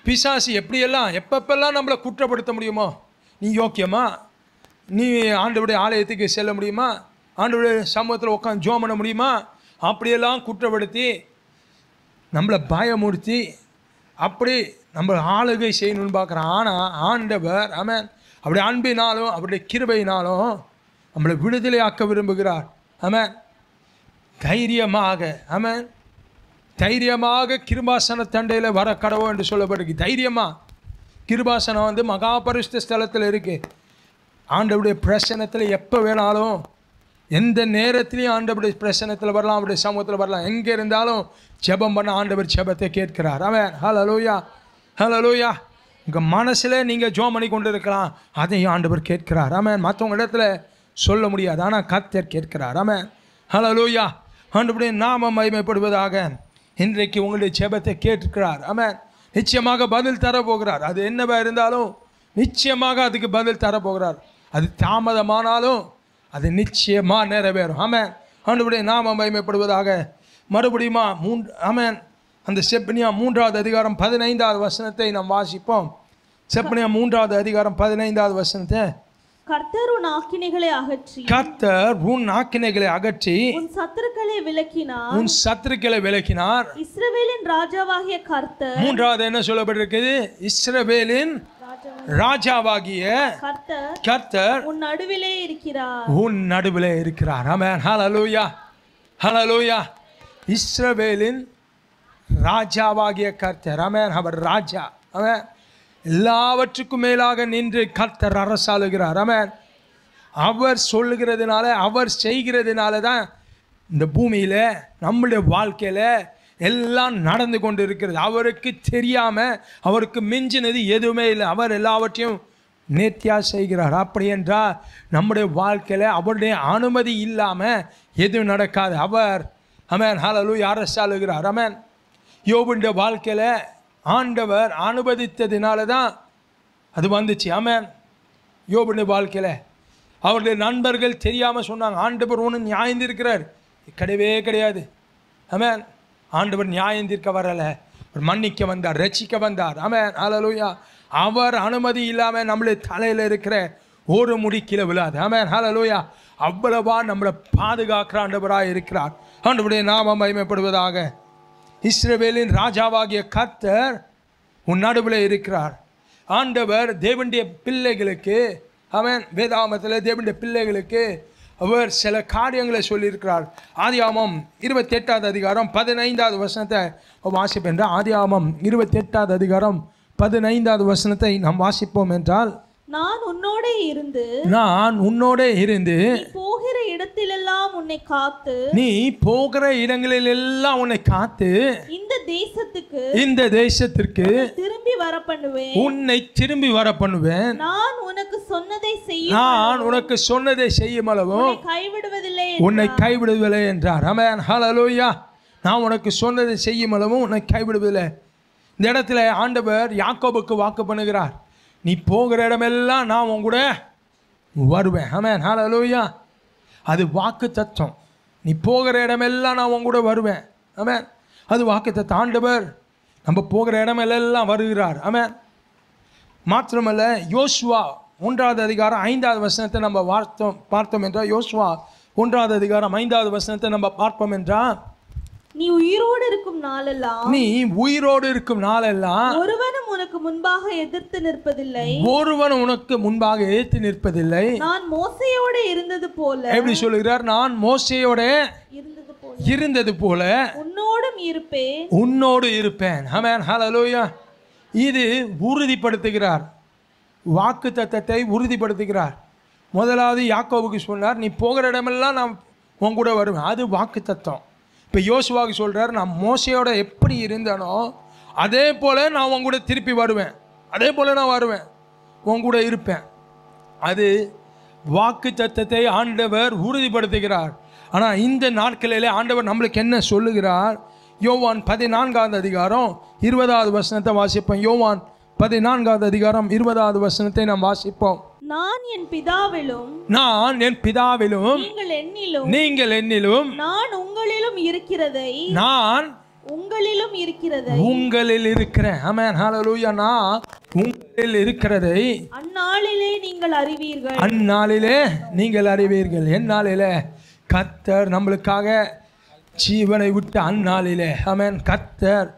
பிசாசு எப்படியெல்லாம் எப்பப்பெல்லாம் நம்மளை குற்றப்படுத்த முடியுமோ நீ யோக்கியமா? நீ ஆண்டவுடைய ஆலயத்துக்கு செல்ல முடியுமா? ஆண்டவுடைய சமூகத்தில் உட்காந்து ஜோம் பண்ண முடியுமா? அப்படியெல்லாம் குற்றப்படுத்தி நம்மளை பயமுறுத்தி அப்படி நம்ம ஆளுகை செய்யணும்னு பார்க்குறான். ஆனால் ஆண்டவர் அவன் அவருடைய அன்பினாலும் அவருடைய கிருபையினாலும் நம்மளை விடுதலையாக்க விரும்புகிறார். ஆமென். தைரியமாக ஆமென். தைரியமாக கிருபாசன தண்டையில் வர கடவுள் என்று சொல்லப்பட்டிருக்கு தைரியமாக கிருபாசனம் வந்து மகாபரிஷ்ட ஸ்தலத்தில் இருக்குது ஆண்டவருடைய பிரசனத்தில் எப்போ வேணாலும் எந்த நேரத்திலையும் ஆண்டவருடைய பிரசனத்தில் வரலாம் அவருடைய சமூகத்தில் வரலாம். எங்கே இருந்தாலும் ஜெபம் பண்ண ஆண்டவர் ஜெபத்தை கேட்கிறார். அவன் ஹலலூயா ஹலலூயா உங்கள் மனசில் நீங்கள் ஜோம் பண்ணி கொண்டு இருக்கலாம் அதையும் ஆண்டவர் கேட்கிறார். அவன் மற்றவங்க இடத்துல சொல்ல முடியாது. ஆனால் கத்தர் கேட்கிறார். ஆமென். ஹalleluya ஆண்டவருடைய நாமம் மகிமைப்படுவதாக இன்றைக்கு உங்களுடைய ஜெபத்தை கேட்கிறார். ஆமென். நிச்சயமாக பதில் தர போகிறார் அது என்னவா இருந்தாலும் நிச்சயமாக அதுக்கு பதில் தர போகிறார் அது தாமதமானாலும் அது நிச்சயமாக நிறைவேறும். ஆமேன். ஆண்டவருடைய நாம மயமைப்படுவதாக மறுபடியுமா மூன்று ஆமேன். அந்த செப்பனியா மூன்றாவது அதிகாரம் பதினைந்தாவது வசனத்தை நாம் வாசிப்போம். செப்பனியா மூன்றாவது அதிகாரம் பதினைந்தாவது வசனத்தை கர்த்தர் உன் ஆக்கினைகளை அகற்றி கர்த்தர் உன் ஆக்கினைகளை அகற்றி உன் சத்துருக்களை விலக்கினார். உன் சத்துருக்களை விலக்கினார். இஸ்ரவேலின் ராஜாவாகிய கர்த்தர் மூன்றாவது என்ன சொல்லப்பட்டிருக்குது? இஸ்ரவேலின் ராஜாவாகிய கர்த்தர் கர்த்தர் உன் நடுவிலே இருக்கிறார். உன் நடுவில் இருக்கிறார். ஆமென் ஹalleluya ஹalleluya இஸ்ரவேலின் ராஜாவாகிய கர்த்தர். ஆமென் அவர் ராஜா. ஆமென் எல்லாவற்றுக்கும் மேலாக நின்று கர்த்தர் அரசாளுகிறார். ஆமென். அவர் சொல்லுகிறதுனால அவர் செய்கிறதுனால தான் இந்த பூமியில் நம்முடைய வாழ்க்கையில் எல்லாம் நடந்து கொண்டு இருக்கிறது அவருக்கு தெரியாமல் அவருக்கு மிஞ்சினது எதுவுமே இல்லை. அவர் எல்லாவற்றையும் நேர்த்தியாக செய்கிறார். அப்படி என்றால் நம்முடைய வாழ்க்கையில் அவருடைய அனுமதி இல்லாமல் எதுவும் நடக்காது. அவர் அமேன் ஹலலு அரசாளுகிறார். அமேன் யோபுடைய வாழ்க்கையில் ஆண்டவர் அனுமதித்ததினால தான் அது வந்துச்சு. ஆமாம் யோபுடைய வாழ்க்கையில் அவருடைய நண்பர்கள் தெரியாமல் சொன்னாங்க ஆண்டவர் ஒன்று நியாயந்திருக்கிறார் கிடையவே கிடையாது. ஆமாம் ஆண்டவர் நியாயந்திருக்க வரலை. அவர் மன்னிக்க வந்தார் ரட்சிக்க வந்தார். ஆமாம் ஹலலூயா அவர் அனுமதி இல்லாமல் நம்மளுடைய தலையில் இருக்கிற ஒரு முடி கீழே விழாது. ஆமாம் ஹலலூயா அவ்வளவா நம்மளை பாதுகாக்கிற ஆண்டவராக இருக்கிறார். ஆண்டவருடைய நாமம் மகிமைப்படுவதாக. இஸ்ரவேலின் ராஜாவாகிய கத்தர் உன் நடுவில் இருக்கிறார். ஆண்டவர் தேவனுடைய பிள்ளைகளுக்கு அவன் வேதாமத்தில் தேவனுடைய பிள்ளைகளுக்கு அவர் சில காரியங்களை சொல்லியிருக்கிறார். ஆதியாமம் இருபத்தி எட்டாவது அதிகாரம் பதினைந்தாவது வசனத்தை வாசிப்பேன் என்றால் ஆதியாமம் இருபத்தி எட்டாவது அதிகாரம் பதினைந்தாவது வசனத்தை நாம் வாசிப்போம் என்றால் நான் உன்னோட இருந்து நான் உன்னோட இருந்து போகிற இடத்திலெல்லாம் உன்னை காத்து நீ போகிற இடங்களில் எல்லாம் உன்னை காத்து இந்த தேசத்துக்கு இந்த தேசத்திற்கு திரும்பி வர பண்ணுவேன் உன்னை திரும்பி வர பண்ணுவேன் நான் உனக்கு சொன்னதை செய்யும் நான் உனக்கு சொன்னதை செய்யும் அளவும் கைவிடுவதில்லை உன்னை கைவிடுவதில்லை என்றார். அமேன் ஹalleluya நான் உனக்கு சொன்னதை செய்யும் அளவும் உன்னை கைவிடுவதில்லை. இந்த இடத்துல ஆண்டவர் யாக்கோபுக்கு வாக்கு பண்ணுகிறார். நீ போகிற இடமெல்லாம் நான் உன் கூட வருவேன். அமேன் ஹalleluya அது வாக்கு தத்துவம். நீ போகிற இடமெல்லாம் நான் உன் கூட வருவேன். ஆமாம் அது வாக்கு தத்துவம். ஆண்டவர் நம்ம போகிற இடமெல்லாம் வருகிறார். ஆமாம் மாத்திரமல்ல யோசுவா ஒன்றாவது அதிகாரம் ஐந்தாவது வசனத்தை நம்ம பார்த்தோம் பார்த்தோம் என்றால் யோசுவா ஒன்றாவது அதிகாரம் ஐந்தாவது வசனத்தை நம்ம பார்ப்போம் என்றால் நீ உயிரோடு இருக்கும் நாளெல்லாம் நீ உயிரோடு இருக்கும் நாளெல்லாம் ஒருவனும் உனக்கு முன்பாக எதிர்த்து நிற்பதில்லை. ஒருவன் உனக்கு முன்பாக ஏற்று நிற்பதில்லை. நான் மோசையோடு இருந்தது போல எப்படி சொல்லுகிறார்? நான் மோசையோட இருந்தது போல. இருந்தது போல உன்னோடும் இருப்பேன். உன்னோடு இருப்பேன். ஆமென் ஹalleluya இது உறுதிப்படுத்துகிறார். வாக்கு தத்தத்தை உறுதிப்படுத்துகிறார். முதலாவது யாக்கோவுக்கு சொன்னார் நீ போகிற இடமெல்லாம் நான் உன் கூட வருவேன். அது வாக்கு தத்தம். இப்போ யோசுவாக்கு சொல்கிறார் நான் மோசையோட எப்படி இருந்தேனோ அதே போல் நான் உன் கூட திருப்பி வருவேன். அதே போல் நான் வருவேன். உன் கூட இருப்பேன். அது வாக்கு தத்தத்தை ஆண்டவர் உறுதிப்படுத்துகிறார். ஆனால் இந்த நாட்களிலே ஆண்டவர் நம்மளுக்கு என்ன சொல்லுகிறார்? யோவான் பதினான்காவது அதிகாரம் இருபதாவது வசனத்தை வாசிப்போம். யோவான் பதினான்காவது அதிகாரம் இருபதாவது வசனத்தை நாம் வாசிப்போம். நான் என் பிதாவிலும் நான் என் பிதாவிலும் நீங்கள் என்னிலும் நீங்கள் என்னிலும் நான் உங்களிலும் இருக்கிறதை நான் உங்களிலும் இருக்கிறதை உங்களில் இருக்கிறேன். ஆமென் ஹalleluya நான் உங்களில் இருக்கிறதை அந்நாளிலே நீங்கள் அறிவீர்கள். அந்நாளிலே நீங்கள் அறிவீர்கள். எந்நாளிலே கத்தர் நம்மளுக்காக ஜீவனை விட்டு அந்நாளிலே. ஆமென் கத்தர்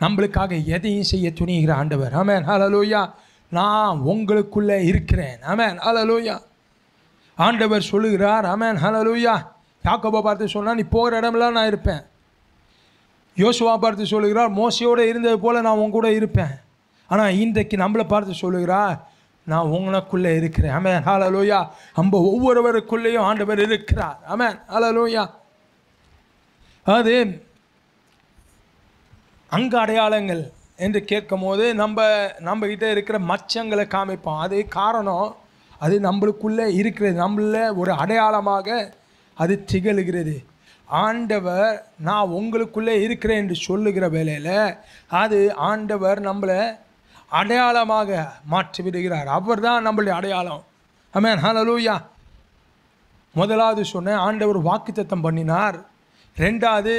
நம்மளுக்காக எதையும் செய்ய துணிகிற ஆண்டவர். ஆமென் ஹalleluya நான் உங்களுக்குள்ளே இருக்கிறேன். அமேன் ஹலலூயா ஆண்டவர் சொல்லுகிறார். அமேன் ஹலலூயா யாக்கோபா பார்த்து சொன்னால் நீ போகிற இடமெல்லாம் நான் இருப்பேன். யோசுவா பார்த்து சொல்லுகிறார் மோசையோடு இருந்தது போல் நான் உங்க கூட இருப்பேன். ஆனால் இன்றைக்கு நம்மளை பார்த்து சொல்லுகிறார் நான் உங்களுக்குள்ளே இருக்கிறேன். அமேன் ஹலலூயா நம்ம ஒவ்வொருவருக்குள்ளேயும் ஆண்டவர் இருக்கிறார். அமேன் ஹலலூயா அது அங்கு அடையாளங்கள். என்று கேட்கும் போது நம்ம நம்ம இருக்கிற மச்சங்களை காமிப்போம். அது காரணம் அது நம்மளுக்குள்ளே இருக்கிறது. நம்மள ஒரு அடையாளமாக அது திகழுகிறது. ஆண்டவர் நான் உங்களுக்குள்ளே இருக்கிறேன் என்று சொல்லுகிற வேலையில் அது ஆண்டவர் நம்மளை அடையாளமாக மாற்றி விடுகிறார் அவர் தான் நம்மளுடைய அடையாளம். ஆமென் ஹalleluya முதலாவது சொன்னேன் ஆண்டவர் வாக்குத்தத்தம் பண்ணினார். ரெண்டாவது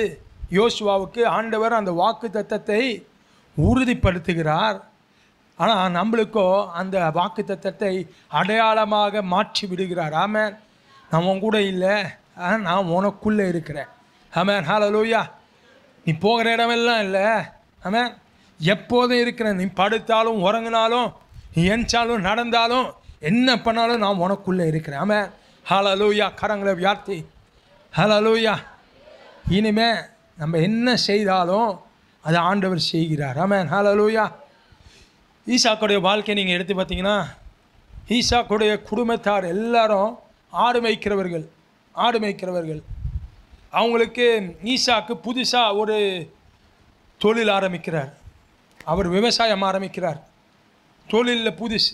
யோசுவாவுக்கு ஆண்டவர் அந்த வாக்குத்தத்தத்தை உறுதிப்படுத்துகிறார். ஆனால் நம்மளுக்கோ அந்த வாக்குத்தத்தத்தை அடையாளமாக மாற்றி விடுகிறார் ஆமென். நான் உன் கூட இல்லை. ஆனா, நான் உனக்குள்ளே இருக்கிறேன். ஆமாம் ஹலோ லூயா நீ போகிற இடமெல்லாம் இல்லை. ஆமென். எப்போதும் இருக்கிறேன். நீ படுத்தாலும் உறங்கினாலும் நீ எஞ்சாலும் நடந்தாலும் என்ன பண்ணாலும் நான் உனக்குள்ளே இருக்கிறேன். ஆமாம் ஹலோ லூயா கரங்களை வியார்த்தி லூயா இனிமே நம்ம என்ன செய்தாலும் அதை ஆண்டவர் செய்கிறார். ஆமென். ஹalleluya ஈசாக்குடைய வாழ்க்கையை நீங்கள் எடுத்து பார்த்தீங்கன்னா ஈசாக்குடைய குடும்பத்தார் எல்லாரும் ஆடு மேய்க்கிறவர்கள் ஆடு மேய்க்கிறவர்கள். அவங்களுக்கு ஈசாக்கு புதுசாக ஒரு தொழில் ஆரம்பிக்கிறார். அவர் விவசாயம் ஆரம்பிக்கிறார். தொழிலில் புதுசு.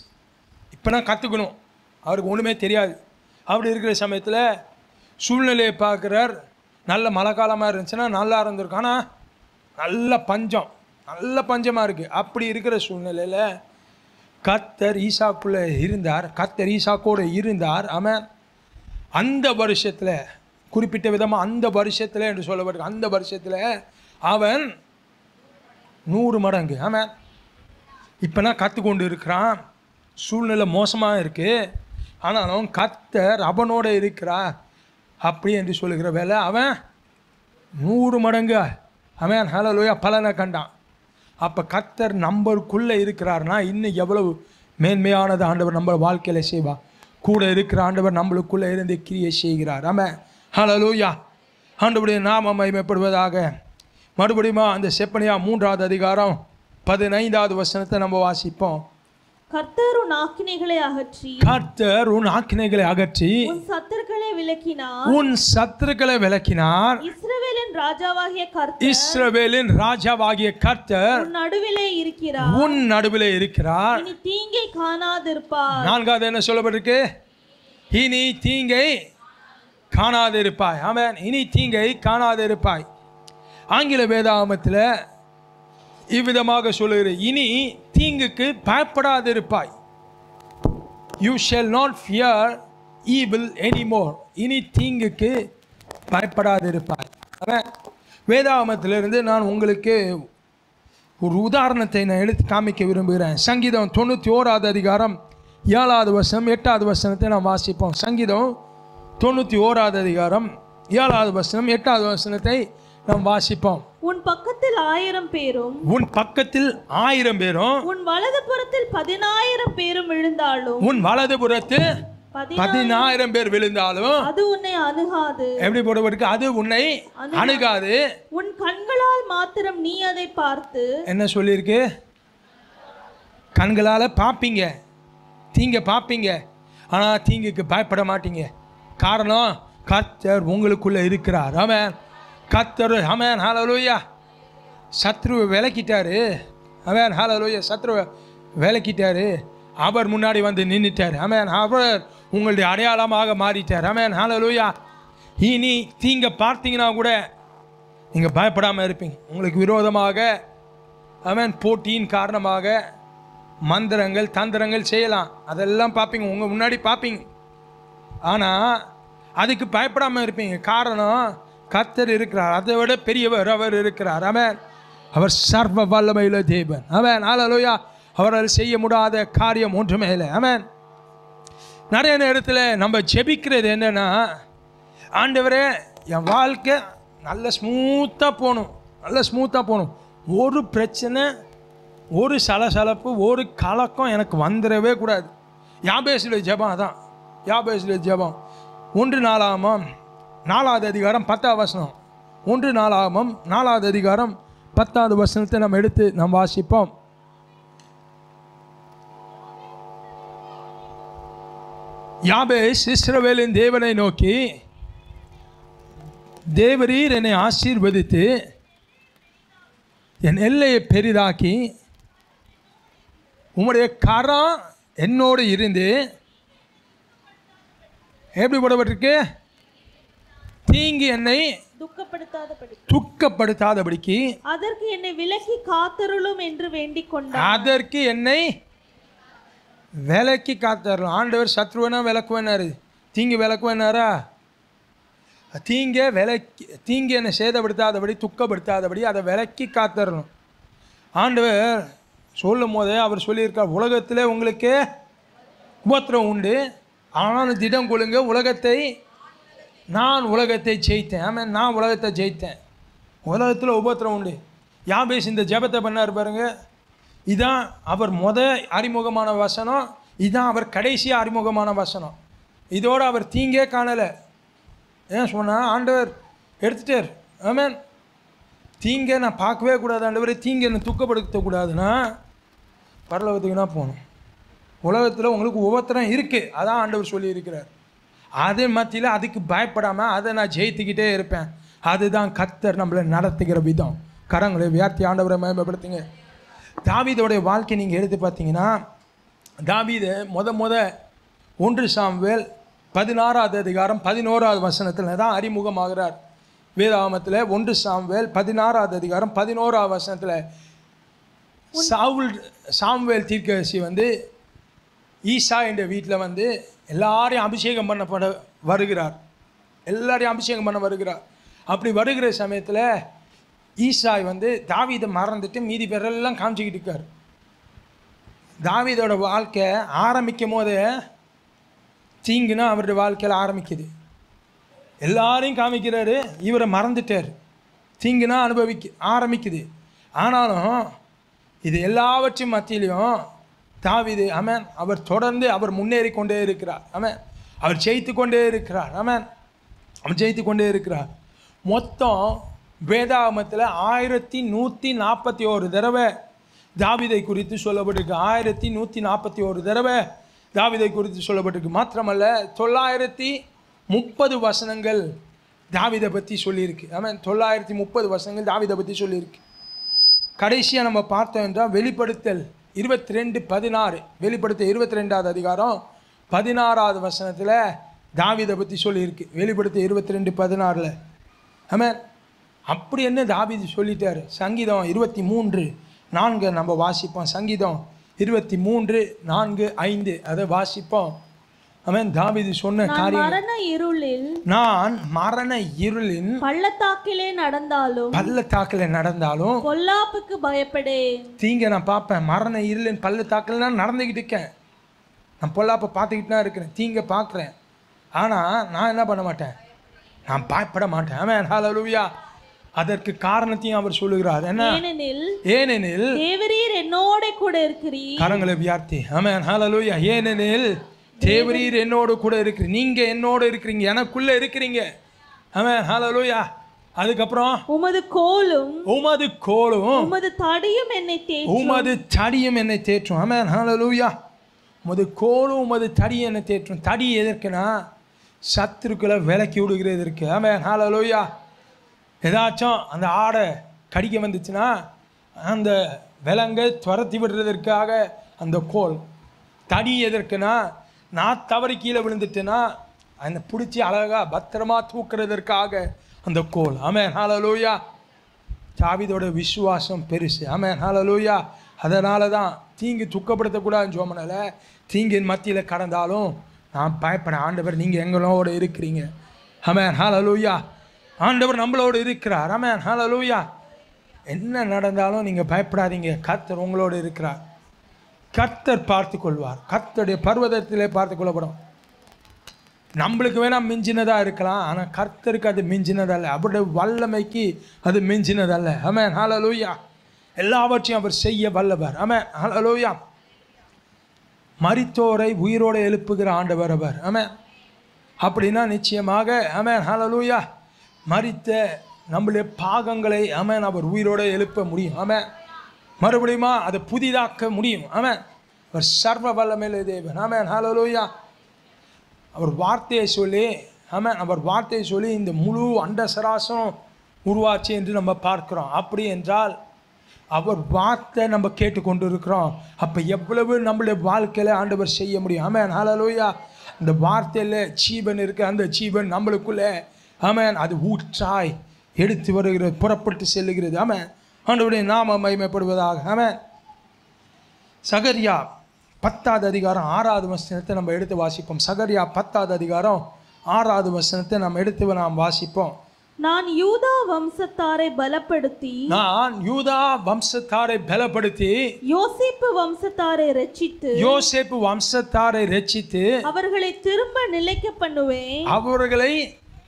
இப்போ நான் கற்றுக்கணும் அவருக்கு ஒன்றுமே தெரியாது. அப்படி இருக்கிற சமயத்தில் சூழ்நிலையை பார்க்குறார். நல்ல மழை காலமாக இருந்துச்சுன்னா நல்லா இருந்திருக்கும். ஆனால் நல்ல பஞ்சம். நல்ல பஞ்சமாக இருக்குது அப்படி இருக்கிற சூழ்நிலையில் கத்தர் ஈசாக்குள்ளே இருந்தார். கத்தர் ஈசாக்கோடு இருந்தார். அவன் அந்த வருஷத்தில் குறிப்பிட்ட விதமாக அந்த வருஷத்தில் என்று சொல்லப்பட்டிருக்கு. அந்த வருஷத்தில் அவன் நூறு மடங்கு. ஆமாம் இப்போ நான் கற்றுக்கொண்டு இருக்கிறான் சூழ்நிலை மோசமாக இருக்குது ஆனாலும் கத்தர் அவனோட இருக்கிறா அப்படி என்று சொல்லுகிற வேலை அவன் நூறு மடங்கு? அவன் ஹலோயா பலனை கண்டான். அப்போ கர்த்தர் நம்பருக்குள்ளே இருக்கிறாருனா இன்னும் எவ்வளவு மேன்மையானது ஆண்டவர் நம்ம வாழ்க்கையில் செய்வா. கூட இருக்கிற ஆண்டவர் நம்மளுக்குள்ளே இருந்து கிரியை செய்கிறார். ஆமாம் ஹலலூயா ஆண்டவுடைய நாம மயமைப்படுவதாக மறுபடியும் அந்த செப்பனியா மூன்றாவது அதிகாரம் பதினைந்தாவது வசனத்தை நம்ம வாசிப்போம். கர்த்தர் உன் ஆக்கினைகளை அகற்றி கர்த்தர் உன் ஆக்கினைகளை அகற்றி உன் சத்துருக்களை விலக்கினார் உன் சத்துருக்களை விலக்கினார் இஸ்ரவேலின் ராஜாவாகிய கர்த்தர் இஸ்ரவேலின் ராஜாவாகிய கர்த்தர் உன் நடுவிலே இருக்கிறார். உன் நடுவிலே இருக்கிறார். இனி தீங்கை காணாதிருப்பார். நான்காவது என்ன சொல்லப்பட்டிருக்கு? இனி தீங்கை காணாதிருப்பாய். ஆமென். இனி தீங்கை காணாதிருப்பாய். ஆங்கில வேதாகமத்தில் இவ்விதமாக சொல்லுகிறது. இனி தீங்குக்கு பயப்படாதிருப்பாய். You shall not fear evil anymore இனி தீங்குக்கு பயப்படாதிருப்பாய். ஆமென் நான் உங்களுக்கு ஒரு உதாரணத்தை நான் எடுத்து காமிக்க விரும்புகிறேன். சங்கீதம் தொண்ணூற்றி ஓராவது அதிகாரம் ஏழாவது வசனம் எட்டாவது வசனத்தை நாம் வாசிப்போம். சங்கீதம் தொண்ணூற்றி ஓராவது அதிகாரம் ஏழாவது வசனம் எட்டாவது வசனத்தை நாம் வாசிப்போம். உன் பக்கத்தில் ஆயிரம் பேரும் உன் பக்கத்தில் ஆயிரம் பேரும் உன் வலது புறத்தில் பதினாயிரம் பேரும் விழுந்தாலும் உன் வலதுபுறத்தில் பதினா- பதினாயிரம் பேர் விழுந்தாலும் அது உன்னை அணுகாது. எப்படி போடுவதற்கு? அது உன்னை அணுகாது. உன் கண்களால் மாத்திரம் நீ அதை பார்த்து என்ன சொல்லியிருக்கு? கண்களால் பார்ப்பீங்க. தீங்க பார்ப்பீங்க. ஆனால் தீங்குக்கு பயப்பட மாட்டீங்க. காரணம் கர்த்தர் உங்களுக்குள்ளே இருக்கிறார். அவன் கத்தர் ஹமேன் ஹலலூயா சத்ருவை விலக்கிட்டாரு. அவன் ஹலலூயா சத்ருவை விலக்கிட்டாரு. அவர் முன்னாடி வந்து நின்றுட்டார் அமேன் அவர் உங்களுடைய அடையாளமாக மாறிட்டார். அமேன் ஹலலூயா இனி தீங்க பார்த்தீங்கன்னா கூட நீங்கள் பயப்படாமல் இருப்பீங்க. உங்களுக்கு விரோதமாக அமேன் போட்டியின் காரணமாக மந்திரங்கள் தந்திரங்கள் செய்யலாம். அதெல்லாம் பார்ப்பீங்க. உங்கள் முன்னாடி பார்ப்பீங்க. ஆனால் அதுக்கு பயப்படாமல் இருப்பீங்க. காரணம் கத்தர் இருக்கிறார். அதை விட பெரியவர் அவர் இருக்கிறார். அவன் அவர் சர்வ வல்லமையில தேவன். அவன் ஹalleluya அவரால் செய்ய முடியாத காரியம் ஒன்றுமே இல்லை. அவன் நிறைய நேரத்தில் நம்ம ஜெபிக்கிறது என்னென்னா ஆண்டவரே என் வாழ்க்கை நல்ல ஸ்மூத்தாக போகணும். நல்ல ஸ்மூத்தாக போகணும். ஒரு பிரச்சனை ஒரு சலசலப்பு ஒரு கலக்கம் எனக்கு வந்துடவே கூடாது. யாபேசில் ஜெபம் அதான். யாபேசில் ஜெபம். ஒன்று நாலாமம். நாலாவது அதிகாரம் பத்தாவது வசனம். ஒன்று நாலாமம் நாலாவது அதிகாரம் பத்தாவது வசனத்தை நம்ம எடுத்து நம்ம வாசிப்போம். யாபேஷ் இஸ்ரவேலின் தேவனை நோக்கி தேவரீர் என்னை ஆசீர்வதித்து என் எல்லையை பெரிதாக்கி உம்முடைய கரம் என்னோடு இருந்து எப்படி போடப்பட்டிருக்கு தீங்கு என்னை துக்கப்படுத்தாதபடி துக்கப்படுத்தாதபடிக்கு அதற்கு என்னை விலக்கி காத்தருளும் என்று வேண்டிக் கொண்டார் அதற்கு என்னை விலக்கி காத்தரலாம் ஆண்டவர் சத்ருவனா விளக்குவேனாரு. தீங்கு விளக்குவேனாரா? தீங்க விலக்கி தீங்கு என்னை சேதப்படுத்தாதபடி துக்கப்படுத்தாதபடி அதை விலக்கி காத்தரணும் ஆண்டவர் சொல்லும் போதே அவர் சொல்லியிருக்கார் உலகத்திலே உங்களுக்கு உபத்திரம் உண்டு. ஆனாலும் திடம் கொள்ளுங்க உலகத்தை நான் உலகத்தை ஜெயித்தேன். ஆமாம் நான் உலகத்தை ஜெயித்தேன். உலகத்தில் உபத்திரம் உண்டு. யாபேஸ் இந்த ஜெபத்தை பண்ணார் பாருங்க. இதான் அவர் முத அறிமுகமான வசனம். இதுதான் அவர் கடைசியாக அறிமுகமான வசனம். இதோடு அவர் தீங்கே காணலை. ஏன் சொன்னால் ஆண்டவர் எடுத்துட்டார். ஆமேன். தீங்கை நான் பார்க்கவே கூடாது ஆண்டவர். தீங்கை என்னை துக்கப்படுத்தக்கூடாதுன்னா பரலோகத்துக்கு தான் போகணும். உலகத்தில் உங்களுக்கு உபத்திரம் இருக்குது அதான் ஆண்டவர் சொல்லியிருக்கிறார். அது மத்தியில் அதுக்கு பயப்படாமல் அதை நான் ஜெயித்துக்கிட்டே இருப்பேன். அதுதான் கர்த்தர் நம்மளை நடத்துகிற விதம். கரங்களை வியார்த்தி ஆண்டவரை மேம்படுத்துங்க தாவீதோடைய வாழ்க்கை நீங்கள் எடுத்து பார்த்தீங்கன்னா தாவீது முத முத ஒன்று சாம்வேல் பதினாறாவது அதிகாரம் பதினோராவது வசனத்தில் தான் அறிமுகமாகிறார். வேதாகமத்தில் ஒன்று சாம்வேல் பதினாறாவது அதிகாரம் பதினோராவது வசனத்தில் சாவுல் சாம்வேல் தீர்க்கதரிசி வந்து ஈசா என்ற வீட்டில் வந்து எல்லாரையும் அபிஷேகம் பண்ணப்பட வருகிறார். எல்லாரையும் அபிஷேகம் பண்ண வருகிறார். அப்படி வருகிற சமயத்தில் ஈசாய் வந்து தாவீதை மறந்துட்டு மீதி பேரெல்லாம் காமிச்சிக்கிட்டு இருக்கார். தாவீதோட வாழ்க்கை ஆரம்பிக்கும் போதே தீங்குனா அவருடைய வாழ்க்கையில் ஆரம்பிக்குது. எல்லாரையும் காமிக்கிறாரு இவரை மறந்துட்டார். தீங்குனா அனுபவிக்க ஆரம்பிக்குது. ஆனாலும் இது எல்லாவற்றையும் மத்தியிலையும் தாவிது அமேன் அவர் தொடர்ந்து அவர் முன்னேறி கொண்டே இருக்கிறார் அமேன் அவர் ஜெயித்து கொண்டே இருக்கிறார் அமேன் அவர் ஜெயித்து கொண்டே இருக்கிறார். மொத்தம் வேதாகமத்தில் ஆயிரத்தி நூற்றி நாற்பத்தி ஒரு தடவை தாவிதை குறித்து சொல்லப்பட்டிருக்கு. ஆயிரத்தி நூற்றி நாற்பத்தி ஒரு தடவை தாவிதை குறித்து சொல்லப்பட்டிருக்கு. மாத்திரமல்ல தொள்ளாயிரத்தி முப்பது வசனங்கள் தாவிதை பற்றி சொல்லியிருக்கு. ஆமாம் தொள்ளாயிரத்தி முப்பது வசனங்கள் தாவிதை பற்றி சொல்லியிருக்கு. கடைசியாக நம்ம பார்த்தோம் என்றால் வெளிப்படுத்தல். இருபத்தி ரெண்டு பதினாறு. வெளிப்படுத்த இருபத்தி ரெண்டாவது அதிகாரம் பதினாறாவது வசனத்தில் தாவிதை பற்றி சொல்லியிருக்கு. வெளிப்படுத்த இருபத்தி ரெண்டு பதினாறில். ஆமாம் அப்படி என்ன தாவீது சொல்லிட்டார்? சங்கீதம் இருபத்தி மூன்று நான்கு நம்ம வாசிப்போம். சங்கீதம் இருபத்தி மூன்று நான்கு ஐந்து. அதை வாசிப்போம். ஆமென். தாவீது சொன்ன காரியம் மரண இருளில் நான் மரண இருளின் பள்ளத்தாக்கிலே நடந்தாலும் பள்ளத்தாக்கில் நடந்தாலும் பொல்லாப்புக்கு பயப்படேன். தீங்க நான் பார்ப்பேன். மரண இருளின் பள்ளத்தாக்கில் நான் நடந்துக்கிட்டு இருக்கேன். நான் பொல்லாப்ப பார்த்துக்கிட்டு தான் இருக்கிறேன். தீங்க பார்க்குறேன். ஆனால் நான் என்ன பண்ண மாட்டேன்? நான் பயப்பட மாட்டேன். ஆமென். ஹalleluya அதற்கு காரணத்தையும் அவர் சொல்லுகிறார். என்ன? ஏனெனில் தேவரீர் என்னோட கூட இருக்கிறீர். கரங்களை வியார்த்தி ஆமென். ஹalleluya ஏனெனில் தேவரீர் என்னோடு கூட இருக்கிற நீங்க என்னோடு இருக்கிறீங்க எனக்குள்ள இருக்கிறீங்க. ஆமென் ஹalleluya. அதுக்கப்புறம்? உமது கோலும் உமது கோலும் உமது தடியும் என்னை தேற்றும். உமது தடியும் என்னை தேற்றும். ஆமென் ஹalleluya. உமது கோலும் உமது தடியும் என்னை தேற்றும். தடி எதற்குனா சத்துருக்களை விலக்கி விடுகிறதற்கு ஆமென் ஹalleluya. ஏதாச்சும் அந்த ஆடை கடிக்க வந்துச்சுன்னா அந்த விலங்கை துரத்தி விடுறதற்காக அந்த கோல். தடி எதற்குனா நான் தவறி கீழே விழுந்துட்டேன்னா அந்த பிடிச்சி அழகாக பத்திரமா தூக்குறதற்காக அந்த கோல். ஆமென். ஹalleluya. சாவிதோட விசுவாசம் பெருசு. ஆமென். ஹalleluya. அதனால தான் தீங்கு துக்கப்படுத்தக்கூடாதுன்னு சோமனால தீங்கின் மத்தியில் கடந்தாலும் நான் பயப்படேன் ஆண்டவர் நீங்கள் எங்களோட இருக்கிறீங்க. ஆமென். ஹalleluya. ஆண்டவர் நம்மளோட இருக்கிறார். ஆமென். ஹalleluya. என்ன நடந்தாலும் நீங்கள் பயப்படாதீங்க. கத்தர் உங்களோட இருக்கிறார். கர்த்தர் பார்த்து கொள்வார் கர்த்தருடைய பர்வதத்திலே பார்த்து கொள்ளப்படும் நம்மளுக்கு வேணால் மிஞ்சினதாக இருக்கலாம். ஆனால் கர்த்தருக்கு அது மிஞ்சினதல்ல. அவருடைய வல்லமைக்கு அது மிஞ்சினதல்ல. ஆமென் ஹலலூயா எல்லாவற்றையும் அவர் செய்ய வல்லவர். ஆமென் ஹலலூயா மரித்தோரை உயிரோடு எழுப்புகிற ஆண்டவர் அவர். ஆமென் அப்படின்னா நிச்சயமாக ஆமென் ஹலலூயா மறித்த நம்முடைய பாகங்களை அமேன் அவர் உயிரோடு எழுப்ப முடியும். ஆமென் மறுபடியுமா அதை புதிதாக்க முடியும். ஆமாம் அவர் சர்வ வல்லமையிலே தேவன். ஆமென். ஹalleluya அவர் வார்த்தையை சொல்லி ஆமாம் அவர் வார்த்தையை சொல்லி இந்த முழு அண்ட சராசம் உருவாச்சு என்று நம்ம பார்க்குறோம். அப்படி என்றால் அவர் வார்த்தை நம்ம கேட்டுக்கொண்டு இருக்கிறோம் அப்போ எவ்வளவு நம்மளுடைய வாழ்க்கையில் ஆண்டவர் செய்ய முடியும். ஆமாம் ஹalleluya இந்த வார்த்தையில் ஜீவன் இருக்கு. அந்த ஜீவன் நம்மளுக்குள்ளே ஆமாம் அது ஊற்றாய் எடுத்து வருகிறது புறப்பட்டு செல்லுகிறது. ஆமாம் ஆண்டவருடைய நாம மகிமைப்படுவதாக. சகரியா பத்தாவது அதிகாரம் ஆறாவது வசனத்தை நம்ம எடுத்து வாசிப்போம். சகரியா பத்தாவது அதிகாரம் ஆறாவது வசனத்தை நம்ம எடுத்து நாம் வாசிப்போம். நான் யூதா வம்சத்தாரை பலப்படுத்தி நான் யூதா வம்சத்தாரை பலப்படுத்தி யோசேப்பு வம்சத்தாரை ரட்சித்து யோசேப்பு வம்சத்தாரை ரட்சித்து அவர்களை திரும்ப நிலைக்க பண்ணுவேன். அவர்களை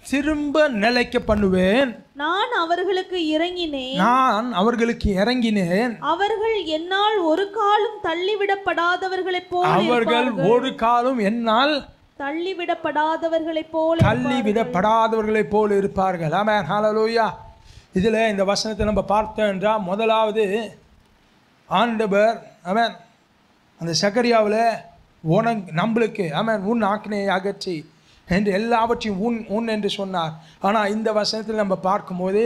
திரும்ப நிலைக்க பண்ணுவேன். நான் அவர்களுக்கு இறங்கினேன். நான் அவர்களுக்கு இறங்கினேன். அவர்கள் என்னால் ஒரு காலும் தள்ளிவிடப்படாதவர்களைப் போல அவர்கள். ஒரு காலம் என்னால் தள்ளிவிடப்படாதவர்களைப் போல தள்ளி விடப்படாதவர்களைப் போல் இருப்பார்கள். ஆமென். ஹalleluya இதில் இந்த வசனத்தை நம்ம பார்த்தோம் என்றால் முதலாவது ஆண்டவர் ஆமென் அந்த சக்கரியாவில் உனக் நம்மளுக்கு ஆமென் உன் ஆக்கினையை அகற்றி என்று எல்லாவற்றையும் உன் உன் என்று சொன்னார். ஆனால் இந்த வசனத்தில் நம்ம பார்க்கும்போது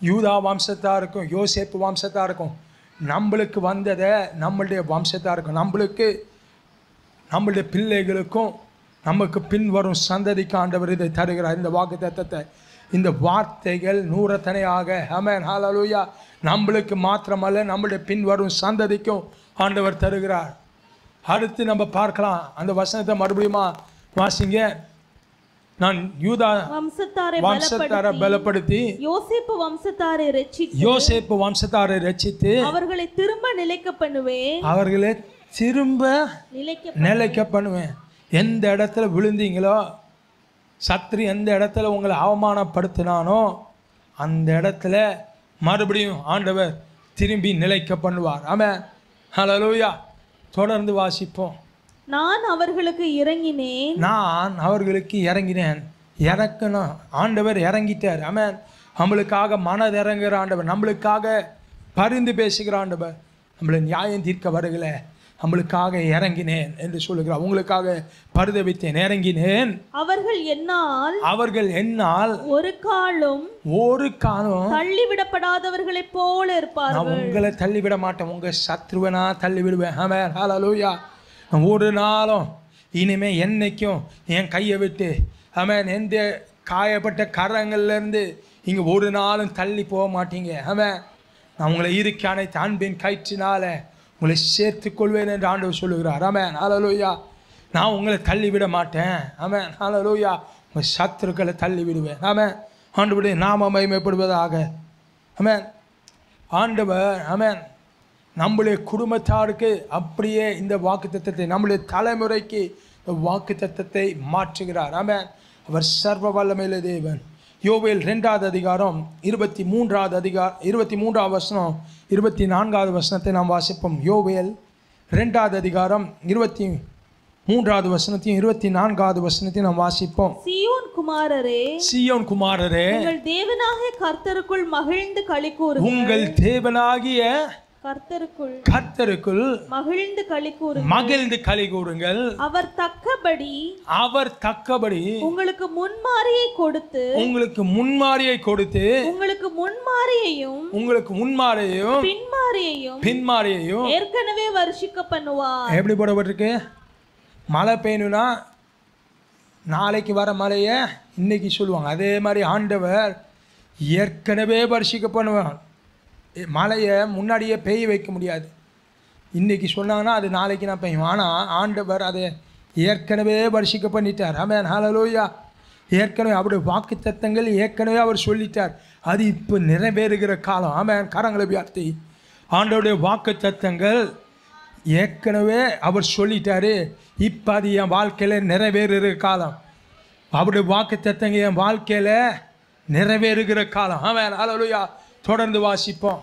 யூதா வம்சத்தாக இருக்கும் யோசேப்பு வம்சத்தாக இருக்கும். நம்மளுக்கு வந்ததை நம்மளுடைய வம்சத்தாக இருக்கும். நம்மளுக்கு நம்மளுடைய பிள்ளைகளுக்கும் நமக்கு பின்வரும் சந்ததிக்கு ஆண்டவர் இதை தருகிறார். இந்த வாக்கு தத்தத்தை இந்த வார்த்தைகள் நூறத்தனையாக அமேன் ஹாலலூயா நம்மளுக்கு மாத்திரமல்ல நம்மளுடைய பின்வரும் சந்ததிக்கும் ஆண்டவர் தருகிறார். அடுத்து நம்ம பார்க்கலாம் அந்த வசனத்தை மறுபடியும் வாசிங்க. நான் யூதா வம்சத்தாரை வம்சத்தாரை பலப்படுத்தி யோசேப்பு வம்சத்தாரை ரட்சித்து யோசேப்பு வம்சத்தாரை ரட்சித்து அவர்களை திரும்ப நிலைக்க பண்ணுவேன். அவர்களை திரும்ப நிலைக்க நிலைக்க பண்ணுவேன். எந்த இடத்துல விழுந்தீங்களோ சத்ரு எந்த இடத்துல உங்களை அவமானப்படுத்தினானோ அந்த இடத்துல மறுபடியும் ஆண்டவர் திரும்பி நிலைக்க பண்ணுவார். ஆமாம் ஹalleluya. தொடர்ந்து வாசிப்போம். நான் அவர்களுக்கு இறங்கினேன். நான் அவர்களுக்கு இறங்கினேன். இறக்கணும் ஆண்டவர் இறங்கிட்டார். ஆமென். நம்மளுக்காக மனது இறங்குற ஆண்டவர் நம்மளுக்காக பரிந்து பேசுகிற ஆண்டவர். நம்மளை நியாயம் தீர்க்க வருகல. நம்மளுக்காக இறங்கினேன் என்று சொல்லுகிறார். உங்களுக்காக பரிதவித்தேன் இறங்கினேன். அவர்கள் என்னால் அவர்கள் என்னால் ஒரு காலும் ஒரு காலம் தள்ளிவிடப்படாதவர்களைப் போல இருப்பார்கள். நான் உங்களை தள்ளி விட மாட்டேன். உங்க சத்ருவனா தள்ளி விடுவேன் நான் ஒரு நாளும் இனிமேல் என்னைக்கும் என் கையை விட்டு அவன் எந்த காயப்பட்ட கரங்கள்லேருந்து இங்கே ஒரு நாளும் தள்ளி போக மாட்டீங்க. அவன் நான் உங்களை இருக்க அனைத்து அன்பின் கயிற்றினால உங்களை சேர்த்து கொள்வேன் என்று ஆண்டவர் சொல்லுகிறார். அவன் ஹalleluya நான் உங்களை தள்ளி விட மாட்டேன். அவன் ஹalleluya உங்கள் சத்துருக்களை தள்ளி விடுவேன் ஆண்டு ஆண்டவருடைய நாம மயமைப்படுவதாக அவன் ஆண்டவர் அவன் நம்முடைய குடும்பத்தாருக்கு அப்படியே இந்த வாக்கு நம்முடைய தலைமுறைக்கு இந்த வாக்கு தத்தத்தை மாற்றுகிறார். ஆமென். அவர் சர்வ வல்லமையில தேவன். யோவேல் ரெண்டாவது அதிகாரம் இருபத்தி மூன்றாவது அதிகாரம் இருபத்தி மூன்றாவது வசனம் இருபத்தி நான்காவது வசனத்தை நாம் வாசிப்போம். யோவேல் ரெண்டாவது அதிகாரம் இருபத்தி மூன்றாவது வசனத்தையும் இருபத்தி நான்காவது வசனத்தையும் நாம் வாசிப்போம். சீயோன் குமாரரே சீயோன் குமாரரே உங்கள் தேவனாகிய கர்த்தருக்குள் மகிழ்ந்து களி கூறுங்கள். உங்கள் தேவனாகிய கர்த்தருக்குள் கர்த்தருக்குள் மகிழ்ந்து களி கூறுங்கள். மகிழ்ந்து களி கூறுங்கள். அவர் தக்கபடி அவர் தக்கபடி உங்களுக்கு முன்மாரியை கொடுத்து உங்களுக்கு முன்மாரியை கொடுத்து உங்களுக்கு முன்மாரியையும் உங்களுக்கு முன்மாரியையும் பின்மாரியையும் பின்மாரியையும் ஏற்கனவே வருஷிக்க பண்ணுவார். எப்படி போடப்பட்டிருக்கு? மழை பெய்யணும்னா நாளைக்கு வர மழையை இன்னைக்கு சொல்லுவாங்க. அதே மாதிரி ஆண்டவர் ஏற்கனவே வருஷிக்க பண்ணுவான் மழையை முன்னாடியே பெய்ய வைக்க முடியாது. இன்றைக்கி சொன்னாங்கன்னா அது நாளைக்கு நான் பெய்யும் ஆனால் ஆண்டவர் அதை ஏற்கனவே வருஷிக்க பண்ணிட்டார். ஆமென். ஹalleluya. ஏற்கனவே அவருடைய வாக்கு தத்தங்கள் ஏற்கனவே அவர் சொல்லிட்டார். அது இப்போ நிறைவேறுகிற காலம். ஆமென். கரங்களை வியார்த்தி ஆண்டவருடைய வாக்கு தத்தங்கள் ஏற்கனவே அவர் சொல்லிட்டாரு. இப்போ அது என் வாழ்க்கையில் நிறைவேறுகிற காலம். அவருடைய வாக்கு தத்தங்க என் வாழ்க்கையில் நிறைவேறுகிற காலம். ஆமென். ஹalleluya. தொடர்ந்து வாசிப்போம்.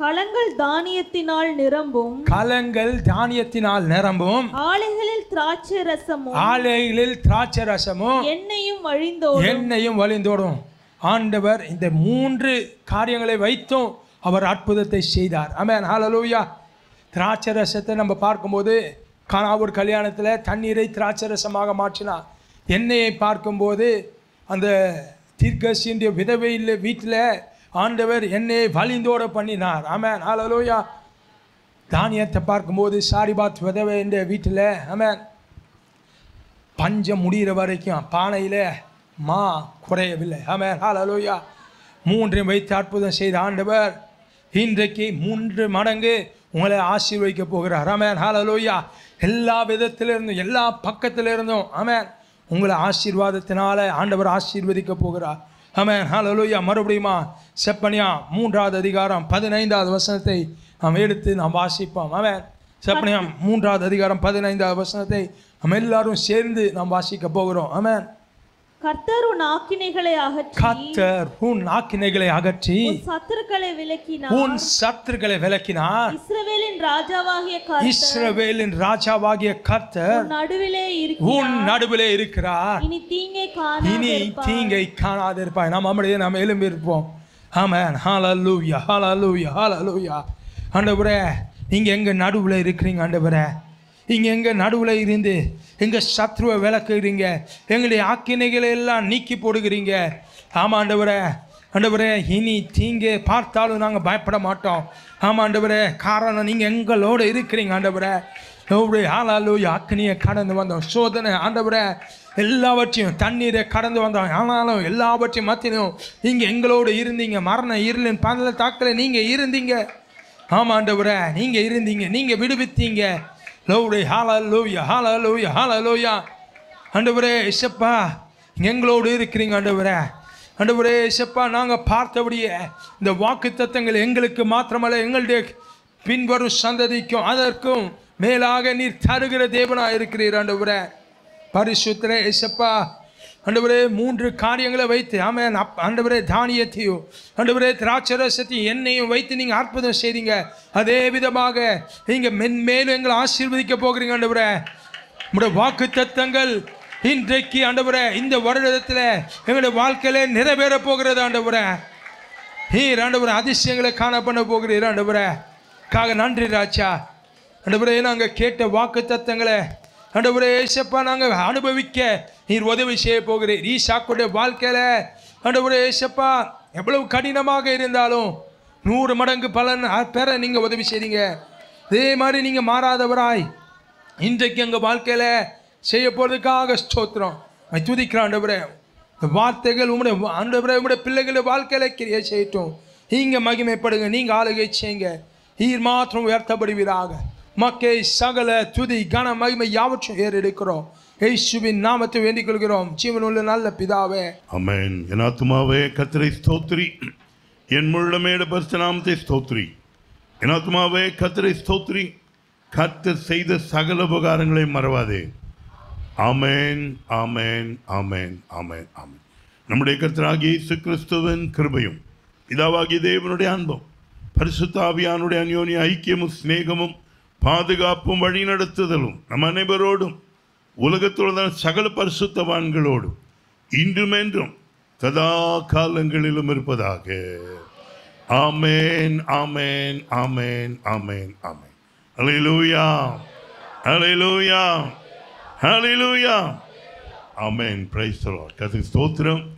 களங்கள் தானியத்தினால் நிரம்பும். கலங்கள் தானியத்தினால் நிரம்பும். ஆலைகளில் திராட்சை ரசமும். ஆலைகளில் திராட்சை ரசமும். எண்ணெயும் வழிந்தோடும். எண்ணெயும் வழிந்தோடும். ஆண்டவர் இந்த மூன்று காரியங்களை வைத்தும் அவர் அற்புதத்தை செய்தார். ஆமென் ஹalleluya திராட்சை ரசத்தை நம்ம பார்க்கும்போது கானாவூர் கல்யாணத்தில் தண்ணீரை திராட்சை ரசமாக மாற்றினார். எண்ணெயை பார்க்கும்போது அந்த தீர்க்கசியுடைய விதவையில் வீட்டில் ஆண்டவர் என்னை வழிந்தோட பண்ணினார். அமேன் ஆலலோயா தானியத்தை பார்க்கும்போது சாரிபாத் விதவை என்ற வீட்டில் அமேன் பஞ்சம் முடிகிற வரைக்கும் பானையில் மா குறையவில்லை. ஆமென். ஆலலோயா மூன்றையும் வைத்து அற்புதம் செய்த ஆண்டவர் இன்றைக்கு மூன்று மடங்கு உங்களை ஆசீர்வதிக்க போகிறார். ஆமென். ஹாலலோயா எல்லா விதத்திலிருந்தும் எல்லா பக்கத்திலிருந்தும் அமேன் உங்களை ஆசீர்வாதத்தினால ஆண்டவர் ஆசீர்வதிக்க போகிறார். ஆமென் ஹalleluya மறுபடியுமா செப்பனியா மூன்றாவது அதிகாரம் பதினைந்தாவது வசனத்தை நாம் எடுத்து நாம் வாசிப்போம். அவன் செப்பனியா மூன்றாவது அதிகாரம் பதினைந்தாவது வசனத்தை நம்ம எல்லாரும் சேர்ந்து நாம் வாசிக்க போகிறோம். அவன் கர்த்தர் உன் ஆக்கினைகளை அகற்றி கத்தர் உன் ஆக்கினைகளை அகற்றி உன் சத்துருக்களை விலக்கினார். உன் சத்துருக்களை விலக்கினார். இஸ்ரவேலின் ராஜாவாகிய கர்த்தர் இஸ்ரவேலின் ராஜாவாகிய கர்த்தர் உன் நடுவிலே உன் இருக்கிறார் நடுவிலே இருக்கிறார். இனி தீங்கை இனி காணாதிருப்பார் தீங்கை காணாதிருப்பாய் நாம் அப்படியே நாம் எழும்பி இருப்போம் ஆமென். ஹalleluya. ஹalleluya. ஹalleluya. ஆண்டவரே நீங்க எங்க நடுவுல இருக்கிறீங்க ஆண்டவரே? இங்கே எங்கள் நடுவில் இருந்து எங்கள் சத்ருவை விளக்குறீங்க எங்களுடைய ஆக்கினைகளை எல்லாம் நீக்கி போடுகிறீங்க. ஆமாண்டவரே ஆண்டவரே. ஆண்டவரே இனி தீங்கே பார்த்தாலும் நாங்கள் பயப்பட மாட்டோம். ஆமாண்டவரே காரணம் நீங்கள் எங்களோட இருக்கிறீங்க ஆண்டவரே. எவ்வளோ ஆளாலூயா அக்னியை கடந்து வந்தோம். சோதனை ஆண்டவரே. எல்லாவற்றையும் தண்ணீரை கடந்து வந்தோம். ஆனாலும் எல்லாவற்றையும் மத்தியிலும் நீங்கள் எங்களோடு இருந்தீங்க. மரண இருளின் பந்தல தாக்கல நீங்கள் இருந்தீங்க. ஆமாம் ஆண்டவரே. நீங்கள் இருந்தீங்க. நீங்கள் விடுவித்தீங்க. லவ்டே ஹாலலூயா ஹாலலூயா ஹாலலூயா. ஆண்டவரே இசப்பா எங்களோடு இருக்கிறீங்க ஆண்டவரே. ஆண்டவரே இசப்பா நாங்கள் பார்த்தபடியே இந்த வாக்கு தத்தங்கள் எங்களுக்கு மாத்திரமல்ல எங்களுடைய பின்வரும் சந்ததிக்கும் அதற்கும் மேலாக நீர் தருகிற தேவனாக இருக்கிறீர் ஆண்டவரே. பரிசுத்திரே இசப்பா. ஆண்டவரே மூன்று காரியங்களை வைத்து ஆமென் அப் ஆண்டவரே தானியத்தையும் ஆண்டவரே திராட்சரசத்தையும் எண்ணெயும் வைத்து நீங்கள் அற்புதம் செய்தீங்க. அதே விதமாக நீங்கள் மென்மேலும் எங்களை ஆசீர்வதிக்க போகிறீங்க ஆண்டவரே உங்களுடைய வாக்கு தத்தங்கள் இன்றைக்கு ஆண்டவரே இந்த வருடத்தில் எங்களுடைய வாழ்க்கையில நிறைவேற போகிறது ஆண்டவரே நீர் ஆண்டவரே அதிசயங்களை காண பண்ண போகிறீர் ஆண்டவரே காக நன்றி ராஜா. ஆண்டவரே நாங்கள் கேட்ட வாக்கு தத்தங்களை ஆண்டவரே ஏசப்பா நாங்கள் அனுபவிக்க நீர் உதவி செய்ய போகிறீர் ஈஷாக்குடைய வாழ்க்கையில் ஆண்டவரே ஏசப்பா எவ்வளவு கடினமாக இருந்தாலும் நூறு மடங்கு பலன் பெற நீங்கள் உதவி செய்றீங்க. அதே மாதிரி நீங்கள் மாறாதவராய் இன்றைக்கு எங்கள் வாழ்க்கையில் செய்ய போகிறதுக்காக ஸ்தோத்திரம். உம்மை துதிக்கிறோம் ஆண்டவரே. இந்த வார்த்தைகள் உங்களுடைய ஆண்டவரே உங்களுடைய பிள்ளைகளுடைய வாழ்க்கையில் கிரியை செய்யட்டும். நீங்கள் மகிமைப்படுங்க நீங்கள் ஆளுகை செய்யுங்க. நீர் மாத்திரம் உயர்த்தப்படுவீராக. மக்கே சகல துதி கன மகிமை யாவற்றும் ஏறெடுக்கிறோம். ஏசுவின் நாமத்தை வேண்டிக் கொள்கிறோம் ஜீவனுள்ள நல்ல பிதாவே. அமேன் என் ஆத்மாவே கத்திரை ஸ்தோத்ரி என் முள்ளமேட பரிசுநாமத்தை ஸ்தோத்ரி என் ஆத்மாவே கத்திரை ஸ்தோத்ரி கத்தர் செய்த சகல உபகாரங்களை மறவாதே. ஆமேன் ஆமேன் ஆமேன் ஆமேன் ஆமேன். நம்முடைய கர்த்தராகிய இயேசு கிறிஸ்துவின் கிருபையும் இதாவாகிய தேவனுடைய அன்பும் பரிசுத்தாவியானுடைய அந்யோனிய ஐக்கியமும் சிநேகமும் பாதுகாப்பும் வழிநடத்துதலும் நம் அனைவரோடும் உலகத்துடன் சகல பரிசுத்தவான்களோடும் இன்றும் என்றும் சதா காலங்களிலும் இருப்பதாக. ஆமேன் ஆமேன் ஆமேன் ஆமேன் ஆமேன். ஹalleluya ஹalleluya ஹalleluya. ஆமென் பிரைஸ் கதை ஸ்தோத்திரம்.